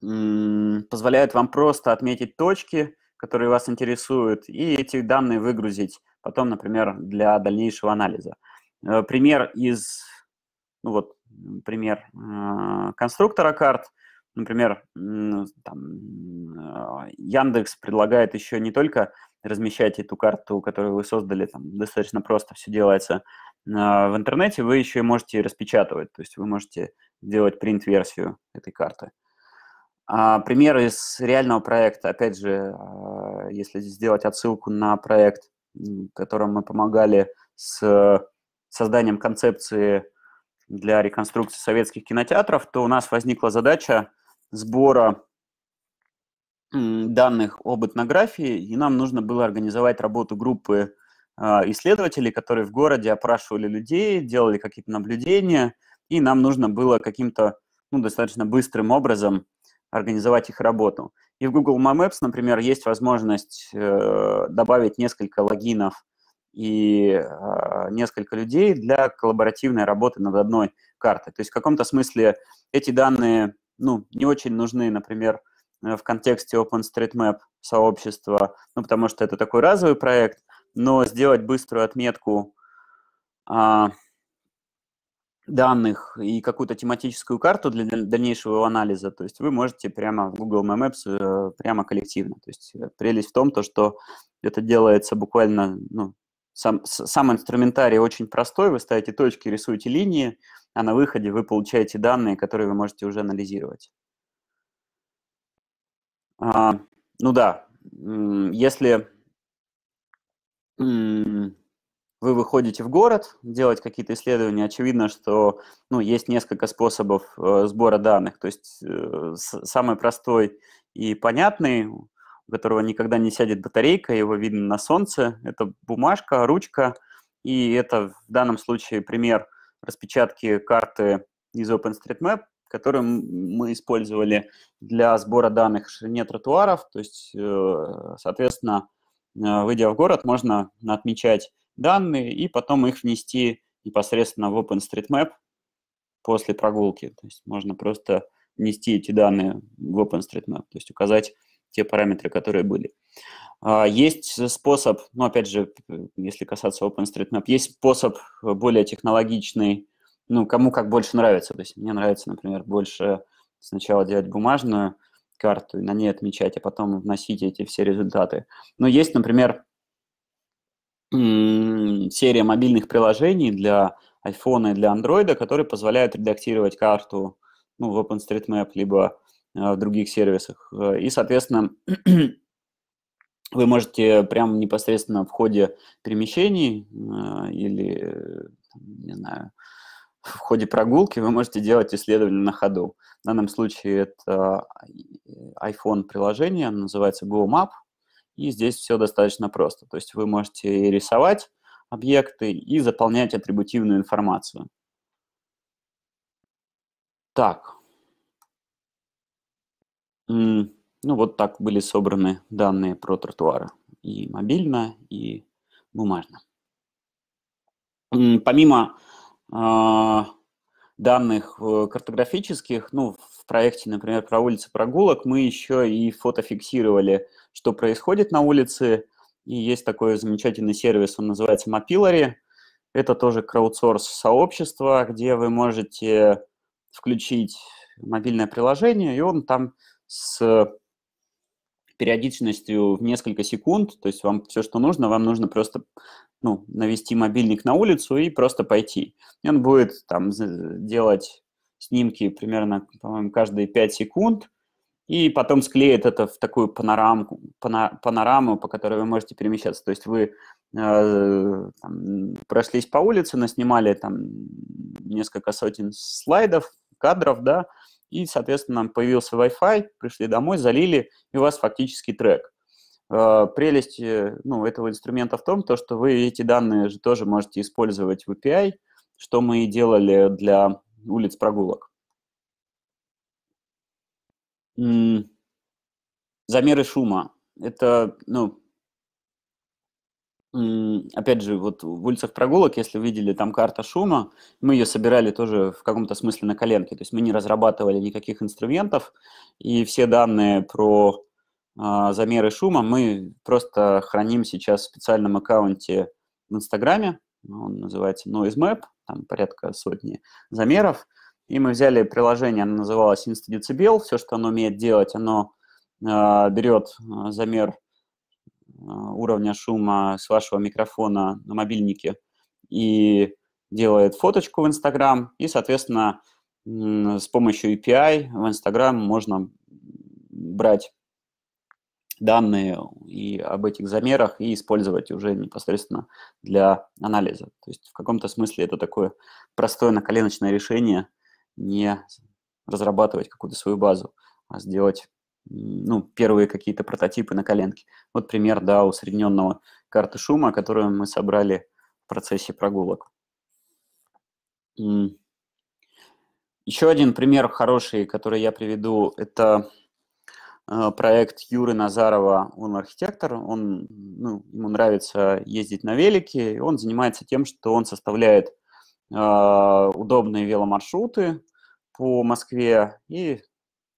позволяют вам просто отметить точки, которые вас интересуют, и эти данные выгрузить потом, например, для дальнейшего анализа. Э, пример из, ну вот, пример э, конструктора карт, например, там, э, Яндекс предлагает еще не только размещать эту карту, которую вы создали, там достаточно просто все делается в интернете, вы еще и можете распечатывать, то есть вы можете сделать принт-версию этой карты. А, пример из реального проекта, опять же, если сделать отсылку на проект которым мы помогали с созданием концепции для реконструкции советских кинотеатров, то у нас возникла задача сбора данных об этнографии, и нам нужно было организовать работу группы а, исследователей, которые в городе опрашивали людей, делали какие-то наблюдения, и нам нужно было каким-то ну, достаточно быстрым образом организовать их работу. И в Google My Maps, например, есть возможность э, добавить несколько логинов и э, несколько людей для коллаборативной работы над одной картой. То есть в каком-то смысле эти данные ну, не очень нужны, например, э, в контексте OpenStreetMap сообщества, ну, потому что это такой разовый проект, но сделать быструю отметку э, данных и какую-то тематическую карту для дальнейшего анализа, то есть вы можете прямо в Google My Maps э, прямо коллективно. То есть э, прелесть в том, то, что это делается буквально, ну, сам, сам инструментарий очень простой, вы ставите точки, рисуете линии, а на выходе вы получаете данные, которые вы можете уже анализировать. А, ну да, если вы выходите в город делать какие-то исследования, очевидно, что ну, есть несколько способов э, сбора данных. То есть э, самый простой и понятный, у которого никогда не сядет батарейка, его видно на солнце, это бумажка, ручка, и это в данном случае пример распечатки карты из OpenStreetMap, которую мы использовали для сбора данных в ширине тротуаров. То есть, э, соответственно, э, выйдя в город, можно отмечать данные и потом их внести непосредственно в OpenStreetMap после прогулки. То есть можно просто внести эти данные в OpenStreetMap, то есть указать те параметры, которые были. А, есть способ, ну, опять же, если касаться OpenStreetMap, есть способ более технологичный, ну, кому как больше нравится. То есть мне нравится, например, больше сначала делать бумажную карту и на ней отмечать, а потом вносить эти все результаты. Но есть, например, серия мобильных приложений для iPhone и для Android, которые позволяют редактировать карту ну, в OpenStreetMap, либо э, в других сервисах. Э, и, соответственно, вы можете прямо непосредственно в ходе перемещений э, или, не знаю, в ходе прогулки вы можете делать исследования на ходу. В данном случае это iPhone приложение, называется Go Map, и здесь все достаточно просто. То есть вы можете рисовать объекты и заполнять атрибутивную информацию. Так. Ну вот так были собраны данные про тротуары. и мобильно, и бумажно. Помимо э, данных картографических, ну, в проекте, например, про улицы прогулок, мы еще и фотофиксировали, что происходит на улице. И есть такой замечательный сервис, он называется Mapillary. Это тоже краудсорс сообщество, где вы можете включить мобильное приложение, и он там с периодичностью в несколько секунд, то есть вам все, что нужно, вам нужно просто ну, навести мобильник на улицу и просто пойти. И он будет там делать снимки примерно, по-моему, каждые 5 секунд, и потом склеит это в такую панорамку, панораму, по которой вы можете перемещаться. То есть вы э, там, прошлись по улице, наснимали там несколько сотен слайдов, кадров, да, и, соответственно, появился Wi-Fi, пришли домой, залили, и у вас фактически трек. Э, прелесть э, ну, этого инструмента в том, то, что вы эти данные же тоже можете использовать в API, что мы и делали для улиц прогулок. Замеры шума. Это, ну, опять же, вот в улицах прогулок, если видели там карта шума, мы ее собирали тоже в каком-то смысле на коленке. То есть мы не разрабатывали никаких инструментов, и все данные про а, замеры шума мы просто храним сейчас в специальном аккаунте в Инстаграме, он называется NoiseMap, там порядка сотни замеров, и мы взяли приложение, оно называлось InstaDecibel, все, что оно умеет делать, оно э, берет замер уровня шума с вашего микрофона на мобильнике и делает фоточку в Инстаграм, и, соответственно, с помощью API в Инстаграм можно брать данные и об этих замерах и использовать уже непосредственно для анализа. То есть в каком-то смысле это такое простое наколеночное решение, не разрабатывать какую-то свою базу, а сделать ну, первые какие-то прототипы на коленке. Вот пример, да, усредненного карты шума, которую мы собрали в процессе прогулок. Еще один пример хороший, который я приведу, это Э, проект Юры Назарова, он архитектор, он, ну, ему нравится ездить на велике, и он занимается тем, что он составляет э, удобные веломаршруты по Москве и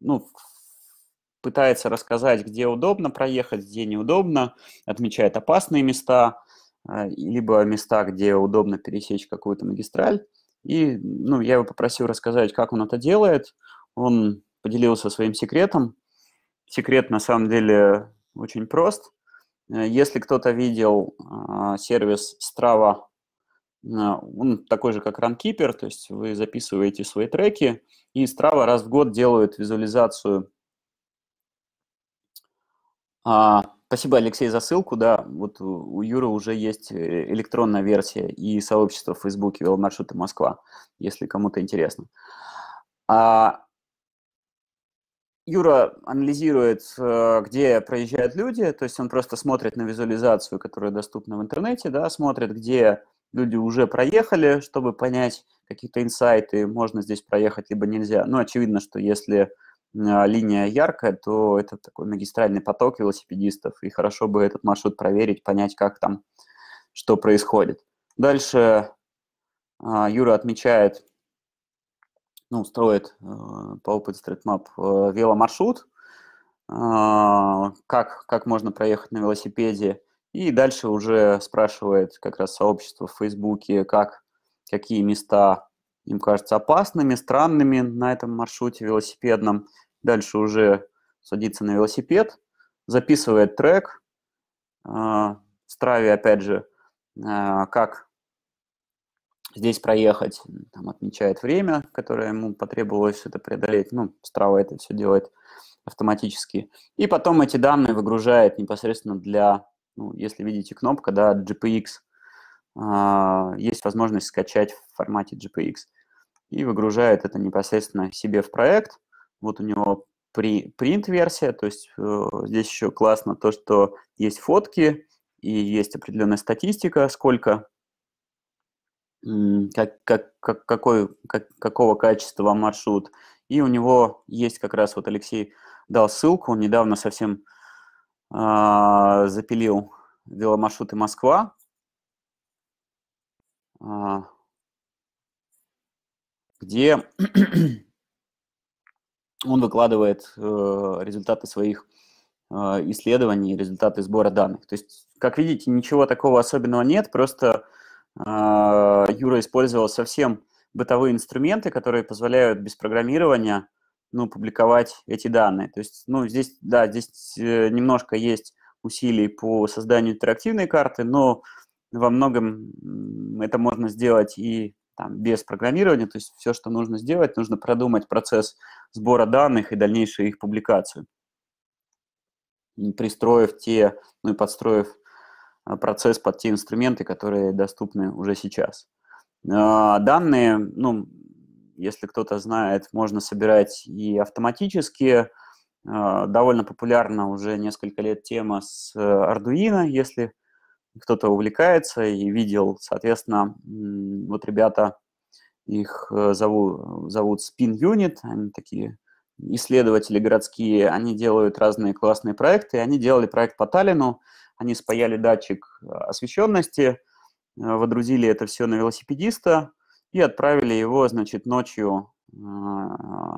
ну, пытается рассказать, где удобно проехать, где неудобно, отмечает опасные места, э, либо места, где удобно пересечь какую-то магистраль. И ну, я его попросил рассказать, как он это делает. Он поделился своим секретом, Секрет на самом деле очень прост. Э, если кто-то видел э, сервис Strava, он такой же, как Runkeeper, то есть вы записываете свои треки, и Strava раз в год делает визуализацию. А, спасибо, Алексей, за ссылку. Да, вот у Юры уже есть электронная версия и сообщество в Фейсбуке «Веломаршруты Москва», если кому-то интересно. А Юра анализирует, э, где проезжают люди, то есть он просто смотрит на визуализацию, которая доступна в интернете, да, смотрит, где люди уже проехали, чтобы понять какие-то инсайты, можно здесь проехать, либо нельзя. Ну, очевидно, что если линия яркая, то это такой магистральный поток велосипедистов, и хорошо бы этот маршрут проверить, понять, как там, что происходит. Дальше а, Юра отмечает ну, строит э, по OpenStreetMap э, веломаршрут, э, как, как можно проехать на велосипеде, и дальше уже спрашивает как раз сообщество в Фейсбуке, как, какие места им кажутся опасными, странными на этом маршруте велосипедном. Дальше уже садится на велосипед, записывает трек, в Страве, опять же, как здесь проехать, там отмечает время, которое ему потребовалось это преодолеть. Ну, Strava это все делает автоматически. И потом эти данные выгружает непосредственно для, ну, если видите кнопка, да, GPX, есть возможность скачать в формате GPX. И выгружает это непосредственно себе в проект. Вот у него при, print-версия, то есть э, здесь еще классно то, что есть фотки и есть определенная статистика, сколько как, как, как, какой, как, какого качества маршрут. И у него есть как раз, вот Алексей дал ссылку, он недавно совсем а, запилил веломаршруты Москва. А, где он выкладывает э, результаты своих э, исследований, результаты сбора данных. То есть, как видите, ничего такого особенного нет, просто э, Юра использовал совсем бытовые инструменты, которые позволяют без программирования ну, публиковать эти данные. То есть, ну, здесь, да, здесь немножко есть усилий по созданию интерактивной карты, но во многом это можно сделать и там, без программирования, то есть все, что нужно сделать, нужно продумать процесс сбора данных и дальнейшую их публикацию, пристроив те, ну и подстроив а, процесс под те инструменты, которые доступны уже сейчас. А, данные, ну, если кто-то знает, можно собирать и автоматически. А, довольно популярна уже несколько лет тема с Arduino, если кто-то увлекается и видел, соответственно, вот ребята, их э, зовут, зовут Spin Unit, они такие исследователи городские, они делают разные классные проекты, они делали проект по Таллину, они спаяли датчик э, освещенности, э, водрузили это все на велосипедиста и отправили его, значит, ночью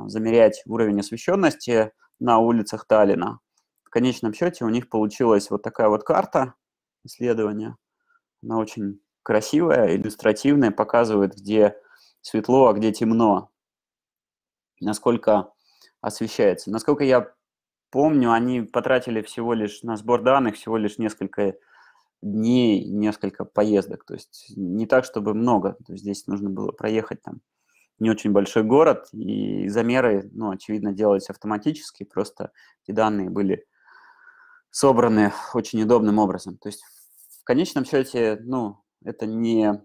замерять уровень освещенности на улицах Таллина. В конечном счете у них получилась вот такая вот карта, исследования. Она очень красивая, иллюстративная, показывает, где светло, а где темно, насколько освещается. Насколько я помню, они потратили всего лишь на сбор данных всего лишь несколько дней, несколько поездок. То есть не так, чтобы много. То есть здесь нужно было проехать там не очень большой город, и замеры, ну, очевидно, делались автоматически, просто эти данные были собраны очень удобным образом. То есть в конечном счете, ну, это не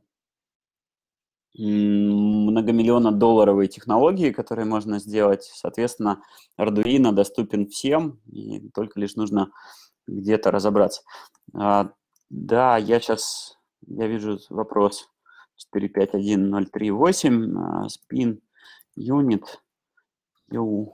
многомиллиона долларовые технологии, которые можно сделать. Соответственно, Arduino доступен всем, и только лишь нужно где-то разобраться. А, да, я сейчас, я вижу вопрос 4510338, а, spin unit, EU.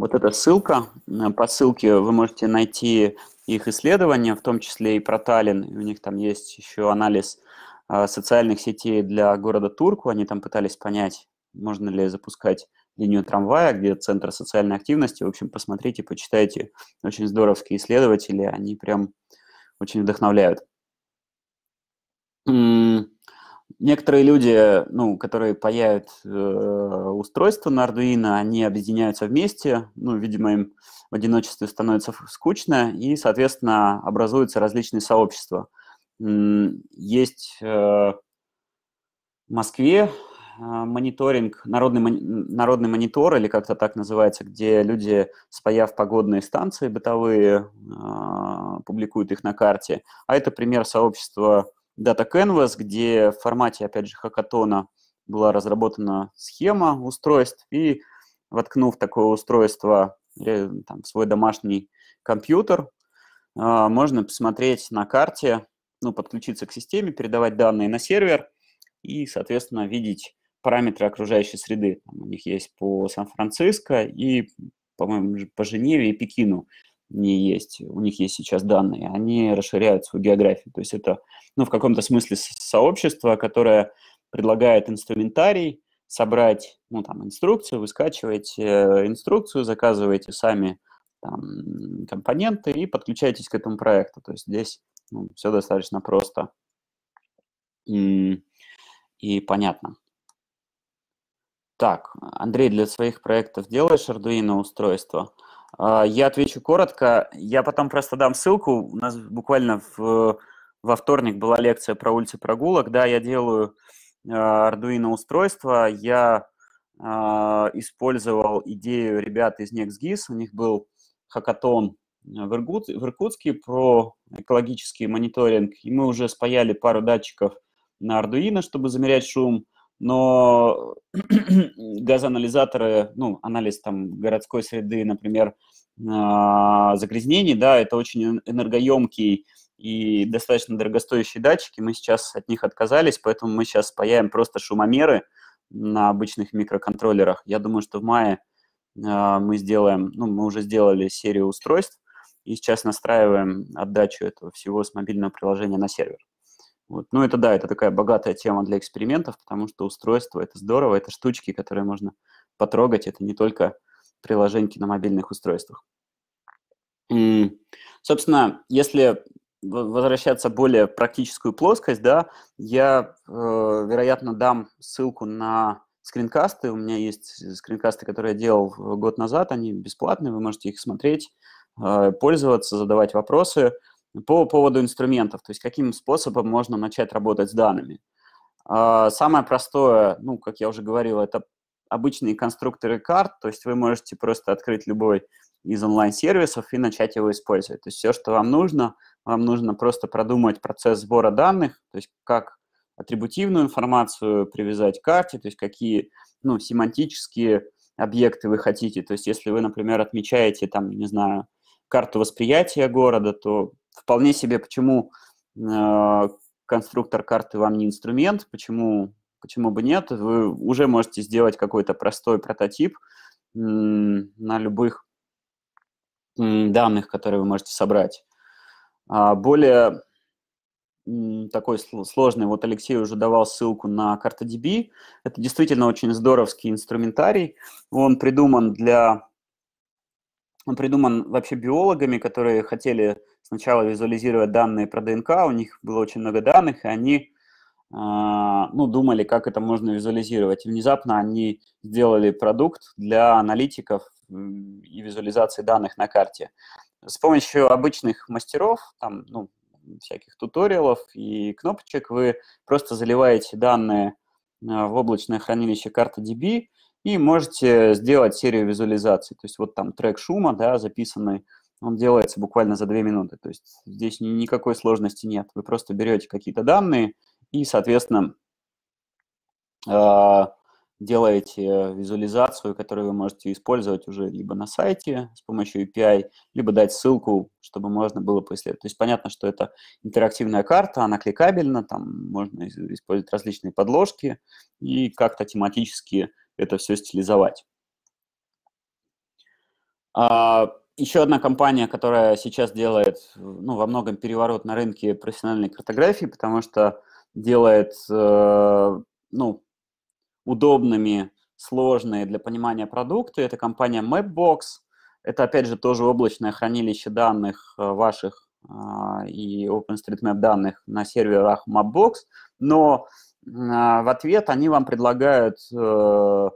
Вот эта ссылка, э, по ссылке вы можете найти их исследования, в том числе и про Таллин. У них там есть еще анализ э, социальных сетей для города Турку. Они там пытались понять, можно ли запускать линию трамвая, где центр социальной активности. В общем, посмотрите, почитайте. Очень здоровские исследователи, они прям очень вдохновляют. Некоторые люди, ну, которые паяют э, устройство на Arduino, они объединяются вместе, ну, видимо, им в одиночестве становится скучно, и, соответственно, образуются различные сообщества. Есть э, в Москве э, мониторинг, народный, народный монитор, или как-то так называется, где люди, спаяв погодные станции бытовые, э, публикуют их на карте. А это пример сообщества Data Canvas, где в формате, опять же, хакатона была разработана схема устройств, и воткнув такое устройство там, в свой домашний компьютер, а, можно посмотреть на карте, ну, подключиться к системе, передавать данные на сервер и, соответственно, видеть параметры окружающей среды. У них есть по Сан-Франциско и, по-моему, по Женеве и Пекину не есть, у них есть сейчас данные, они расширяют свою географию. То есть это, ну, в каком-то смысле сообщество, которое предлагает инструментарий, собрать, ну, там, инструкцию, вы скачиваете э, инструкцию, заказываете сами там, компоненты и подключаетесь к этому проекту. То есть здесь ну, все достаточно просто и, и понятно. Так, Андрей, для своих проектов делаешь Arduino устройство? А, я отвечу коротко. Я потом просто дам ссылку. У нас буквально в, во вторник была лекция про улицы прогулок. Да, я делаю а, Arduino устройство. Я а, использовал идею ребят из NextGIS. У них был хакатон в, Иркут, в Иркутске про экологический мониторинг. И мы уже спаяли пару датчиков на Arduino, чтобы замерять шум но газоанализаторы, ну, анализ там городской среды, например, а, загрязнений, да, это очень энергоемкий и достаточно дорогостоящие датчики, мы сейчас от них отказались, поэтому мы сейчас спаяем просто шумомеры на обычных микроконтроллерах. Я думаю, что в мае мы сделаем, ну, мы уже сделали серию устройств, и сейчас настраиваем отдачу этого всего с мобильного приложения на сервер. Вот. Ну, это да, это такая богатая тема для экспериментов, потому что устройство – это здорово, это штучки, которые можно потрогать, это не только приложеньки на мобильных устройствах. И, собственно, если возвращаться в более практическую плоскость, да, я, э, вероятно, дам ссылку на скринкасты. У меня есть скринкасты, которые я делал год назад, они бесплатные, вы можете их смотреть, э, пользоваться, задавать вопросы по поводу инструментов, то есть каким способом можно начать работать с данными. Э, самое простое, ну, как я уже говорил, это обычные конструкторы карт, то есть вы можете просто открыть любой из онлайн-сервисов и начать его использовать. То есть все, что вам нужно, вам нужно просто продумать процесс сбора данных, то есть как атрибутивную информацию привязать к карте, то есть какие ну, семантические объекты вы хотите. То есть если вы, например, отмечаете, там, не знаю, карту восприятия города, то вполне себе почему э, конструктор карты вам не инструмент, почему почему бы нет, вы уже можете сделать какой-то простой прототип на любых данных, которые вы можете собрать. А более такой сложный, вот Алексей уже давал ссылку на CartoDB. Это действительно очень здоровский инструментарий. Он придуман для... Он придуман вообще биологами, которые хотели сначала визуализировать данные про ДНК, у них было очень много данных, и они а, ну, думали, как это можно визуализировать. И внезапно они сделали продукт для аналитиков и визуализации данных на карте. С помощью обычных мастеров, там, ну, всяких туториалов и кнопочек вы просто заливаете данные а, в облачное хранилище карта DB и можете сделать серию визуализаций. То есть вот там трек шума, да, записанный, он делается буквально за две минуты. То есть здесь никакой сложности нет. Вы просто берете какие-то данные, и, соответственно, а, делаете визуализацию, которую вы можете использовать уже либо на сайте с помощью API, либо дать ссылку, чтобы можно было поисследовать. То есть понятно, что это интерактивная карта, она кликабельна, там можно использовать различные подложки и как-то тематически это все стилизовать. А, еще одна компания, которая сейчас делает ну, во многом переворот на рынке профессиональной картографии, потому что делает э, ну, удобными, сложные для понимания продукты. Это компания Mapbox. Это, опять же, тоже облачное хранилище данных э, ваших а, и OpenStreetMap данных на серверах Mapbox, но в ответ они вам предлагают э,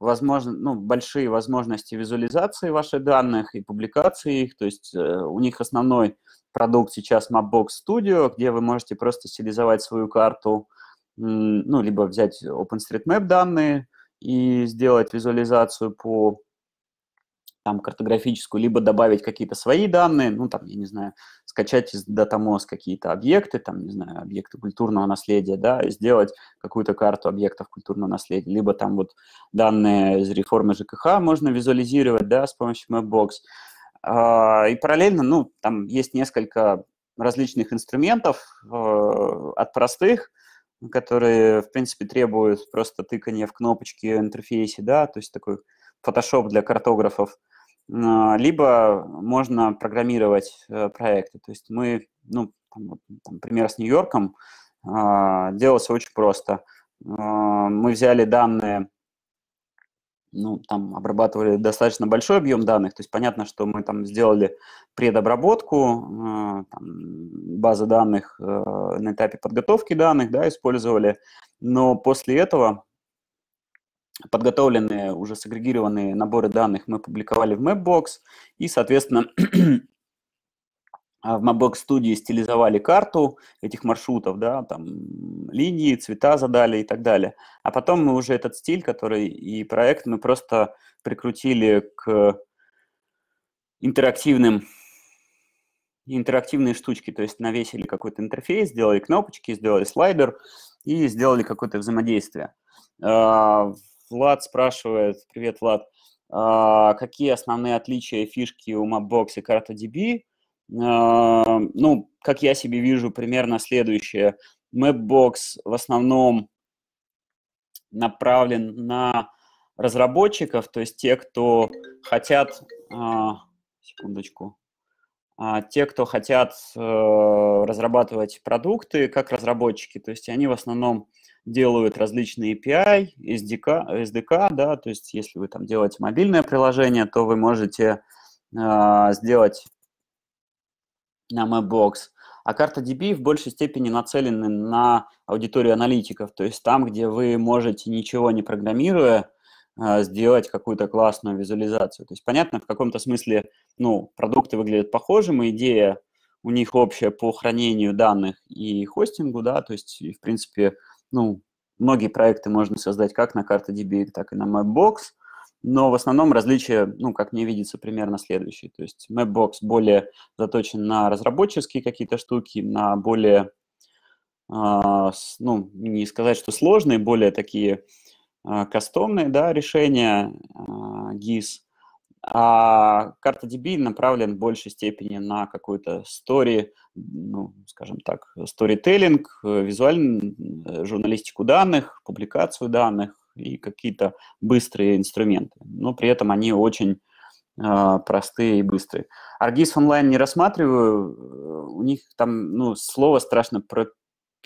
возможно, ну, большие возможности визуализации ваших данных и публикации их. То есть у них основной продукт сейчас Mapbox Studio, где вы можете просто стилизовать свою карту, ну, либо взять OpenStreetMap данные и сделать визуализацию по там картографическую, либо добавить какие-то свои данные, ну, там, я не знаю, скачать из DataMoz какие-то объекты, там, не знаю, объекты культурного наследия, да, и сделать какую-то карту объектов культурного наследия, либо там вот данные из реформы ЖКХ можно визуализировать, да, с помощью Mapbox. А, и параллельно, ну, там есть несколько различных инструментов, э, от простых, которые, в принципе, требуют просто тыкания в кнопочки в интерфейсе, да, то есть такой Photoshop для картографов, либо можно программировать э, проекты. То есть мы, ну, там, там, пример с Нью-Йорком, а, делался очень просто. Мы взяли данные ну, там обрабатывали достаточно большой объем данных, то есть понятно, что мы там сделали предобработку там, базы данных э, на этапе подготовки данных, да, использовали, но после этого подготовленные, уже сагрегированные наборы данных мы публиковали в Mapbox, и, соответственно, А в Mapbox студии стилизовали карту этих маршрутов, да, там линии, цвета задали и так далее. А потом мы уже этот стиль, который и проект мы просто прикрутили к интерактивным интерактивные штучки, то есть навесили какой-то интерфейс, сделали кнопочки, сделали слайдер и сделали какое-то взаимодействие. А, Влад спрашивает, привет, Влад, а, какие основные отличия фишки у Mapbox и CartaDB? А, ну, как я себе вижу, примерно следующее. Mapbox в основном направлен на разработчиков, то есть те, кто хотят, а, секундочку, а, те, кто хотят э, разрабатывать продукты как разработчики, то есть они в основном делают различные API, SDK, SDK, да, то есть если вы там делаете мобильное приложение, то вы можете э, сделать на Mapbox. А карта DB в большей степени нацелены на аудиторию аналитиков, то есть там, где вы можете, ничего не программируя, э, сделать какую-то классную визуализацию. То есть, понятно, в каком-то смысле, ну, продукты выглядят похожим, идея у них общая по хранению данных и хостингу, да, то есть, в принципе, ну, многие проекты можно создать как на CartaDB, так и на Mapbox, но в основном различия, ну, как мне видится, примерно следующие. То есть Mapbox более заточен на разработческие какие-то штуки, на более, э, ну, не сказать, что сложные, более такие э, кастомные, да, решения э, GIS. А карта DB направлен в большей степени на какую-то story, ну, скажем так, storytelling, визуальную журналистику данных, публикацию данных и какие-то быстрые инструменты. Но при этом они очень э, простые и быстрые. ArcGIS онлайн не рассматриваю, у них там, ну, слово страшно про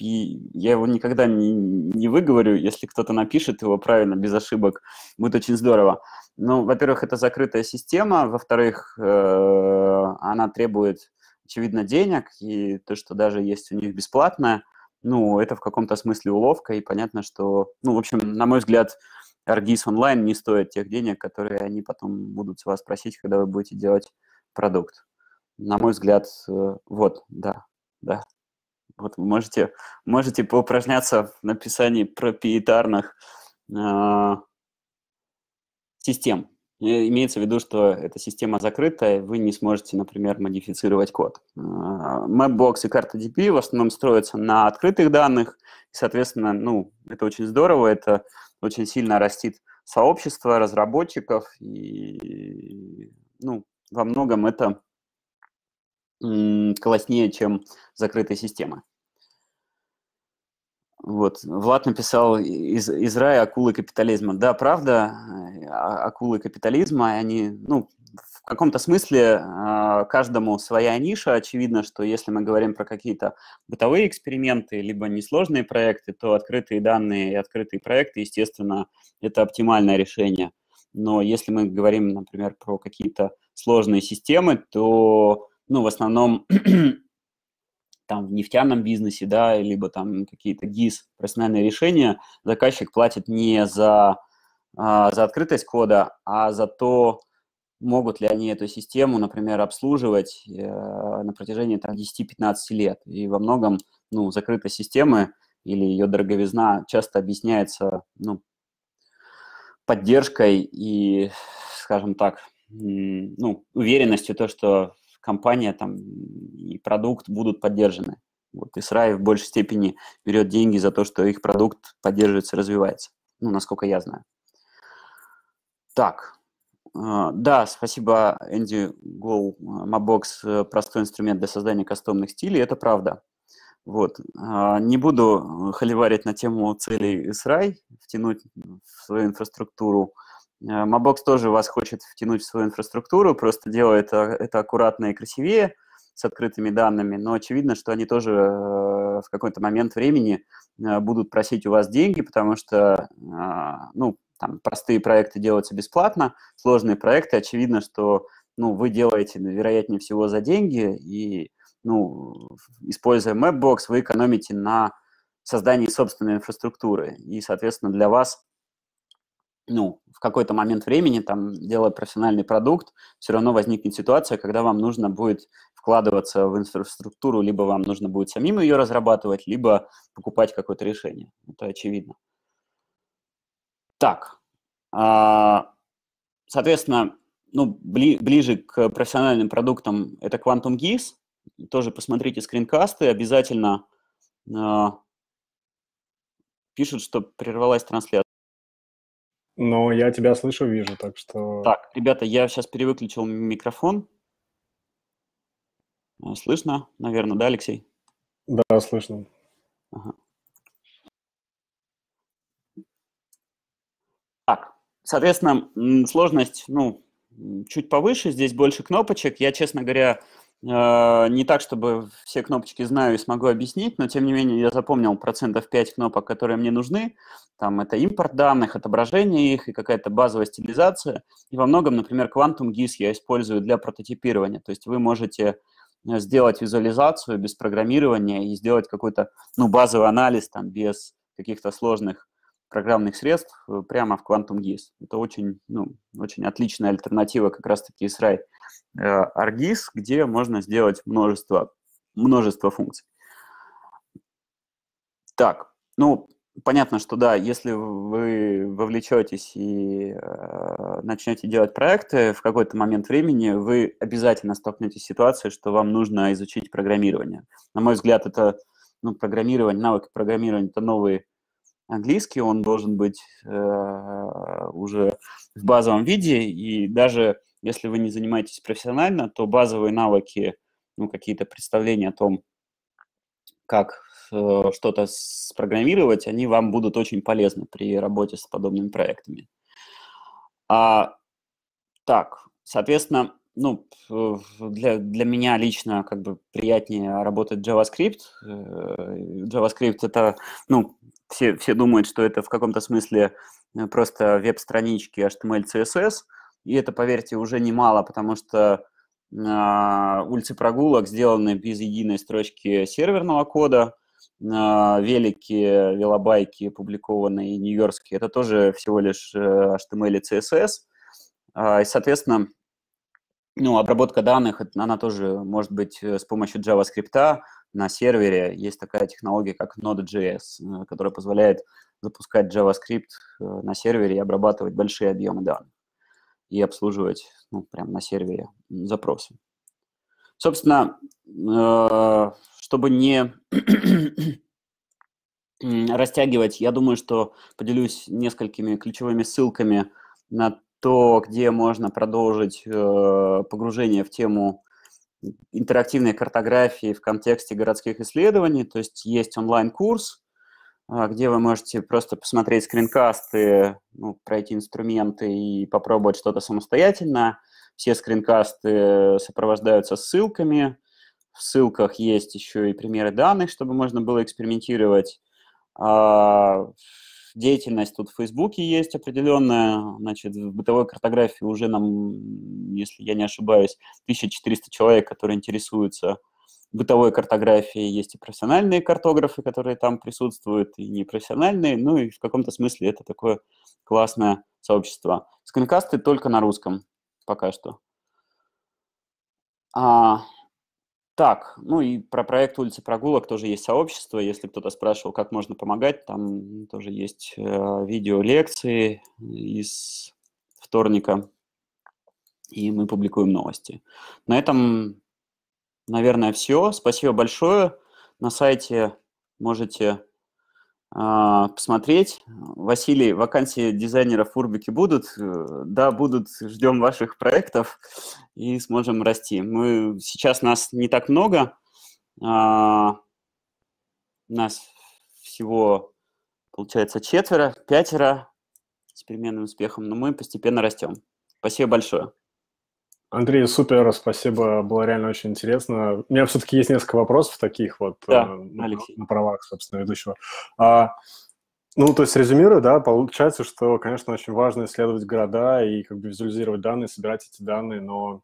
я его никогда не, не выговорю, если кто-то напишет его правильно, без ошибок, будет очень здорово. Ну, во-первых, это закрытая система, во-вторых, э, она требует, очевидно, денег, и то, что даже есть у них бесплатное, ну, это в каком-то смысле уловка, и понятно, что, ну, в общем, на мой взгляд, ArcGIS онлайн не стоит тех денег, которые они потом будут с вас просить, когда вы будете делать продукт. На мой взгляд, э, вот, да, да. Вот вы можете, можете поупражняться в написании проприетарных э, систем. Имеется в виду, что эта система закрытая, вы не сможете, например, модифицировать код. А, Mapbox и CartaDB в основном строятся на открытых данных, и, соответственно, ну, это очень здорово, это очень сильно растит сообщество разработчиков, и ну, во многом это класснее, чем закрытые системы. Вот. Влад написал из, из рая акулы капитализма. Да, правда, а, акулы капитализма, они, ну, в каком-то смысле а, каждому своя ниша. Очевидно, что если мы говорим про какие-то бытовые эксперименты, либо несложные проекты, то открытые данные и открытые проекты, естественно, это оптимальное решение. Но если мы говорим, например, про какие-то сложные системы, то, ну, в основном там в нефтяном бизнесе, да, либо там какие-то ГИС, профессиональные решения, заказчик платит не за, а, за открытость кода, а за то, могут ли они эту систему, например, обслуживать э, на протяжении там, 10-15 лет. И во многом ну, закрытость системы или ее дороговизна часто объясняется ну, поддержкой и, скажем так, ну, уверенностью то, что компания там и продукт будут поддержаны. Вот Исрай в большей степени берет деньги за то, что их продукт поддерживается, развивается. Ну, насколько я знаю. Так, а, да, спасибо, Энди Гоу. Mapbox э, – простой инструмент для создания кастомных стилей, это правда. Вот. Не буду холиварить на тему целей Исрай, втянуть в свою инфраструктуру – Mobbox э, тоже вас хочет втянуть в свою инфраструктуру, просто делает это, это аккуратно и красивее с открытыми данными, но очевидно, что они тоже э, в какой-то момент времени э, будут просить у вас деньги, потому что, ну, там простые проекты делаются бесплатно, сложные проекты, очевидно, что, ну, вы делаете, вероятнее всего, за деньги, и, ну, используя Mapbox, вы экономите на создании собственной инфраструктуры, и, соответственно, для вас ну, в какой-то момент времени, там, делая профессиональный продукт, все равно возникнет ситуация, когда вам нужно будет вкладываться в инфраструктуру, либо вам нужно будет самим ее разрабатывать, либо покупать какое-то решение. Это очевидно. Так, а, соответственно, ну, бли, ближе к профессиональным продуктам это Quantum GIS. Тоже посмотрите скринкасты, обязательно а, пишут, что прервалась трансляция. Но я тебя слышу, вижу, так что... Так, ребята, я сейчас перевыключил микрофон. Э, слышно, наверное, да, Алексей? Да, слышно. Ага. Соответственно, сложность, ну, чуть повыше, здесь больше кнопочек. Я, честно говоря, не так, чтобы все кнопочки знаю и смогу объяснить, но тем не менее я запомнил процентов 5 кнопок, которые мне нужны. Там это импорт данных, отображение их и какая-то базовая стилизация. И во многом, например, Quantum GIS я использую для прототипирования. То есть вы можете э, сделать визуализацию без программирования и сделать какой-то ну, базовый анализ там, без каких-то сложных программных средств э, прямо в Quantum GIS. Это очень, ну, очень отличная альтернатива как раз-таки SRI э, ArcGIS, где можно сделать множество, множество функций. Так, ну, понятно, что да, если вы вовлечетесь и э, начнете делать проекты, в какой-то момент времени вы обязательно столкнетесь с ситуацией, что вам нужно изучить программирование. На мой взгляд, это ну, программирование, навык программирования – это новые английский, он должен быть э, уже в базовом виде, и даже если вы не занимаетесь профессионально, то базовые навыки, ну, какие-то представления о том, как э, что-то спрограммировать, они вам будут очень полезны при работе с подобными проектами. А, так, соответственно, ну, для, для меня лично как бы приятнее работать JavaScript. Э, JavaScript это, ну, все, все думают, что это в каком-то смысле э, просто веб-странички HTML, CSS, и это, поверьте, уже немало, потому что э, улицы прогулок сделаны без единой строчки серверного кода, э, велики, велобайки, публикованные нью-йоркские, это тоже всего лишь э, HTML и CSS, э, и, соответственно, ну, обработка данных, она тоже может быть э, с помощью JavaScript, на сервере есть такая технология, как Node.js, э, которая позволяет запускать JavaScript э, на сервере и обрабатывать большие объемы данных и обслуживать ну, прямо на сервере запросы. Собственно, э, чтобы не растягивать, я думаю, что поделюсь несколькими ключевыми ссылками на то, где можно продолжить погружение в тему интерактивной картографии в контексте городских исследований. То есть есть онлайн-курс, а, где вы можете просто посмотреть скринкасты, ну, пройти инструменты и попробовать что-то самостоятельно. Все скринкасты сопровождаются ссылками. В ссылках есть еще и примеры данных, чтобы можно было экспериментировать. Деятельность тут в Фейсбуке есть определенная, значит, в бытовой картографии уже нам, если я не ошибаюсь, 1400 человек, которые интересуются бытовой картографией, есть и профессиональные картографы, которые там присутствуют, и непрофессиональные, ну и в каком-то смысле это такое классное сообщество. Скринкасты только на русском пока что. А, так, ну и про проект улицы прогулок тоже есть сообщество. Если кто-то спрашивал, как можно помогать, там тоже есть э, видео лекции из вторника, и мы публикуем новости. На этом, наверное, все. Спасибо большое. На сайте можете посмотреть. Василий, вакансии дизайнеров в Урбике будут? Э, да, будут. Ждем ваших проектов и сможем расти. Мы сейчас нас не так много. А, нас всего, получается, четверо, пятеро с переменным успехом, но мы постепенно растем. Спасибо большое. Андрей, супер, спасибо, было реально очень интересно. У меня все-таки есть несколько вопросов таких вот да, э, на, на правах, собственно, ведущего. А, ну, то есть, резюмируя, да, получается, что, конечно, очень важно исследовать города и как бы визуализировать данные, собирать эти данные, но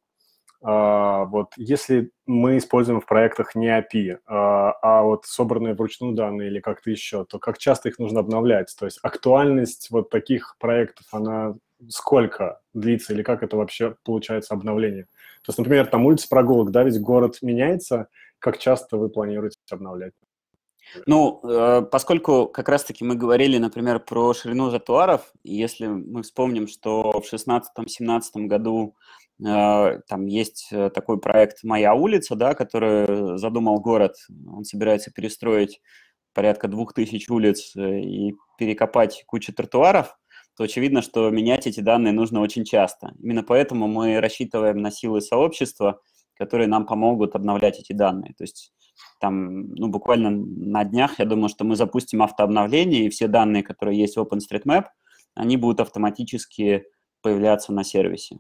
а, вот если мы используем в проектах не API, а, а вот собранные вручную данные или как-то еще, то как часто их нужно обновлять? То есть актуальность вот таких проектов, она сколько длится или как это вообще получается обновление? То есть, например, там улица прогулок, да, ведь город меняется, как часто вы планируете обновлять? Ну, э, поскольку как раз-таки мы говорили, например, про ширину тротуаров, если мы вспомним, что в 2016-2017 году э, там есть э, такой проект «Моя улица», да, который задумал город, он собирается перестроить порядка двух тысяч улиц и перекопать кучу тротуаров, то очевидно, что менять эти данные нужно очень часто. Именно поэтому мы рассчитываем на силы сообщества, которые нам помогут обновлять эти данные. То есть там, ну, буквально на днях, я думаю, что мы запустим автообновление, и все данные, которые есть в OpenStreetMap, они будут автоматически появляться на сервисе.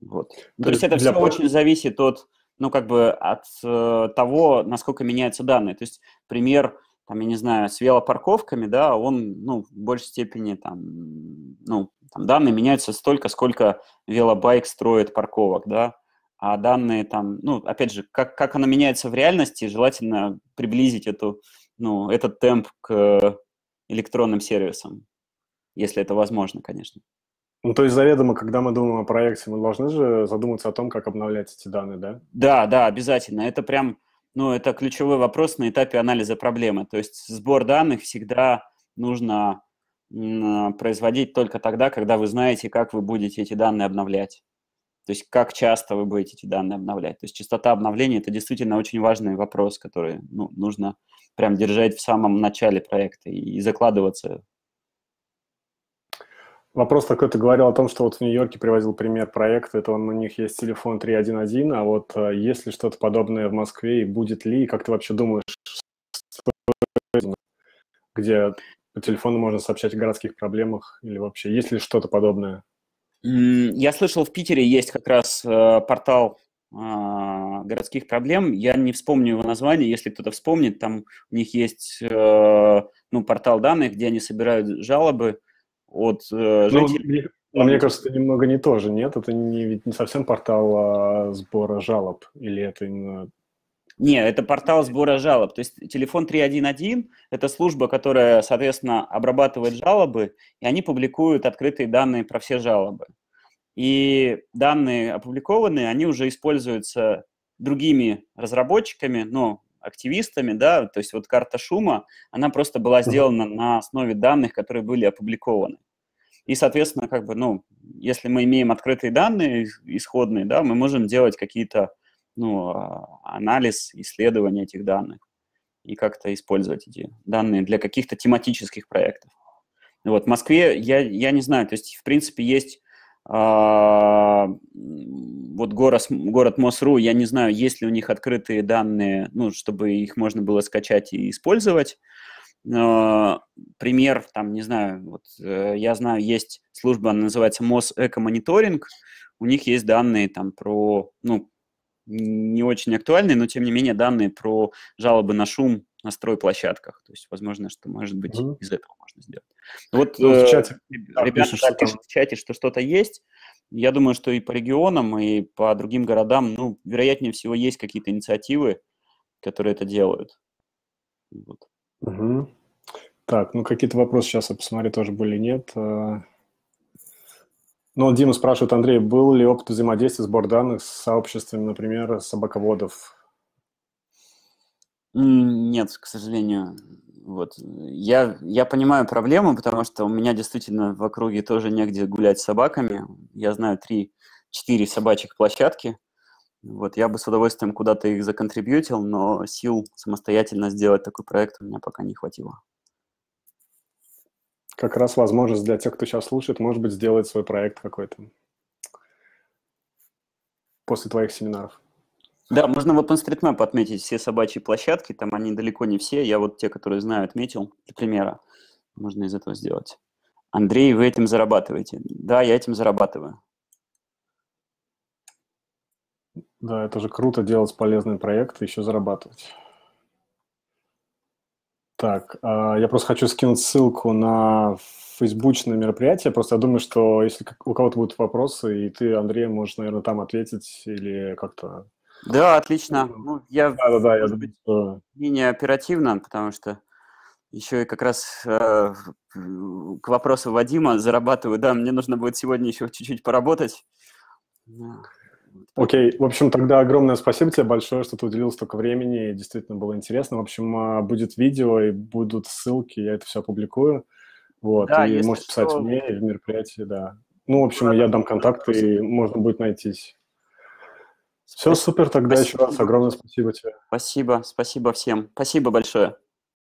Вот. То, То есть это все очень зависит от, ну, как бы от э, того, насколько меняются данные. То есть пример, там, я не знаю, с велопарковками, да, он, ну, в большей степени там, ну, там данные меняются столько, сколько велобайк строит парковок, да, а данные там, ну, опять же, как, как оно меняется в реальности, желательно приблизить эту, ну, этот темп к электронным сервисам, если это возможно, конечно. Ну, то есть заведомо, когда мы думаем о проекте, мы должны же задуматься о том, как обновлять эти данные, да? Да, да, обязательно. Это прям, ну, это ключевой вопрос на этапе анализа проблемы. То есть сбор данных всегда нужно производить только тогда, когда вы знаете, как вы будете эти данные обновлять. То есть как часто вы будете эти данные обновлять. То есть частота обновления – это действительно очень важный вопрос, который ну, нужно прям держать в самом начале проекта и закладываться Вопрос такой, ты говорил о том, что вот в Нью-Йорке привозил пример проекта, это он, у них есть телефон 311, а вот э, есть ли что-то подобное в Москве и будет ли, как ты вообще думаешь, где по телефону можно сообщать о городских проблемах или вообще есть ли что-то подобное? Я слышал, в Питере есть как раз э, портал э, городских проблем. Я не вспомню его название, если кто-то вспомнит, там у них есть э, ну, портал данных, где они собирают жалобы от э, ну, жителей. Ну, мне, мне кажется, это немного не то же, нет? Это не, ведь не совсем портал а, сбора жалоб, или это именно... Не, это портал сбора жалоб. То есть телефон 311 – это служба, которая, соответственно, обрабатывает жалобы, и они публикуют открытые данные про все жалобы. И данные опубликованные, они уже используются другими разработчиками, ну, активистами, да, то есть вот карта шума, она просто была сделана на основе данных, которые были опубликованы. И, соответственно, как бы, ну, если мы имеем открытые данные исходные, да, мы можем делать какие-то, ну, а, анализ, исследования этих данных и как-то использовать эти данные для каких-то тематических проектов. Вот в Москве я, я не знаю, то есть, в принципе, есть вот город, город Мосру, я не знаю, есть ли у них открытые данные, ну, чтобы их можно было скачать и использовать. Пример, там, не знаю, вот э, я знаю, есть служба, она называется МОС Эко-мониторинг, у них есть данные там про, ну, не очень актуальные, но тем не менее данные про жалобы на шум на стройплощадках. То есть, возможно, что, может быть, mm-hmm. из этого можно сделать. Вот ну, в чате, э, ребята пишут, да, пишут в чате, что что-то есть. Я думаю, что и по регионам, и по другим городам, ну, вероятнее всего, есть какие-то инициативы, которые это делают. Вот. Угу. Так, ну какие-то вопросы сейчас я посмотрю, тоже были, нет. А, ну, Дима спрашивает, Андрей, был ли опыт взаимодействия сбор данных с сообществами, например, собаководов? Нет, к сожалению. Вот. Я, я понимаю проблему, потому что у меня действительно в округе тоже негде гулять с собаками. Я знаю три-четыре собачьих площадки. Вот, я бы с удовольствием куда-то их законтрибьютил, но сил самостоятельно сделать такой проект у меня пока не хватило. Как раз возможность для тех, кто сейчас слушает, может быть, сделать свой проект какой-то после твоих семинаров. Да, можно в OpenStreetMap отметить все собачьи площадки, там они далеко не все, я вот те, которые знаю, отметил, для примера. Можно из этого сделать. Андрей, вы этим зарабатываете? Да, я этим зарабатываю. Да, это же круто делать полезный проект и еще зарабатывать. Так, а, я просто хочу скинуть ссылку на фейсбучное мероприятие. Просто я думаю, что если у кого-то будут вопросы, и ты, Андрей, можешь, наверное, там ответить или как-то да, отлично. Ну, я, да, да, да, я думаю, что... менее оперативно, потому что еще и как раз э, к вопросу Вадима зарабатываю. Да, мне нужно будет сегодня еще чуть-чуть поработать. Окей, okay. в общем, тогда огромное спасибо тебе большое, что ты уделил столько времени, действительно было интересно. В общем, а, будет видео и будут ссылки, я это все опубликую. Вот, да, и можете что... писать мне или в мероприятии, да. Ну, в общем, я дам контакты, и можно будет найтись. Все супер, тогда спасибо. еще раз огромное спасибо тебе. Спасибо, спасибо всем. Спасибо большое.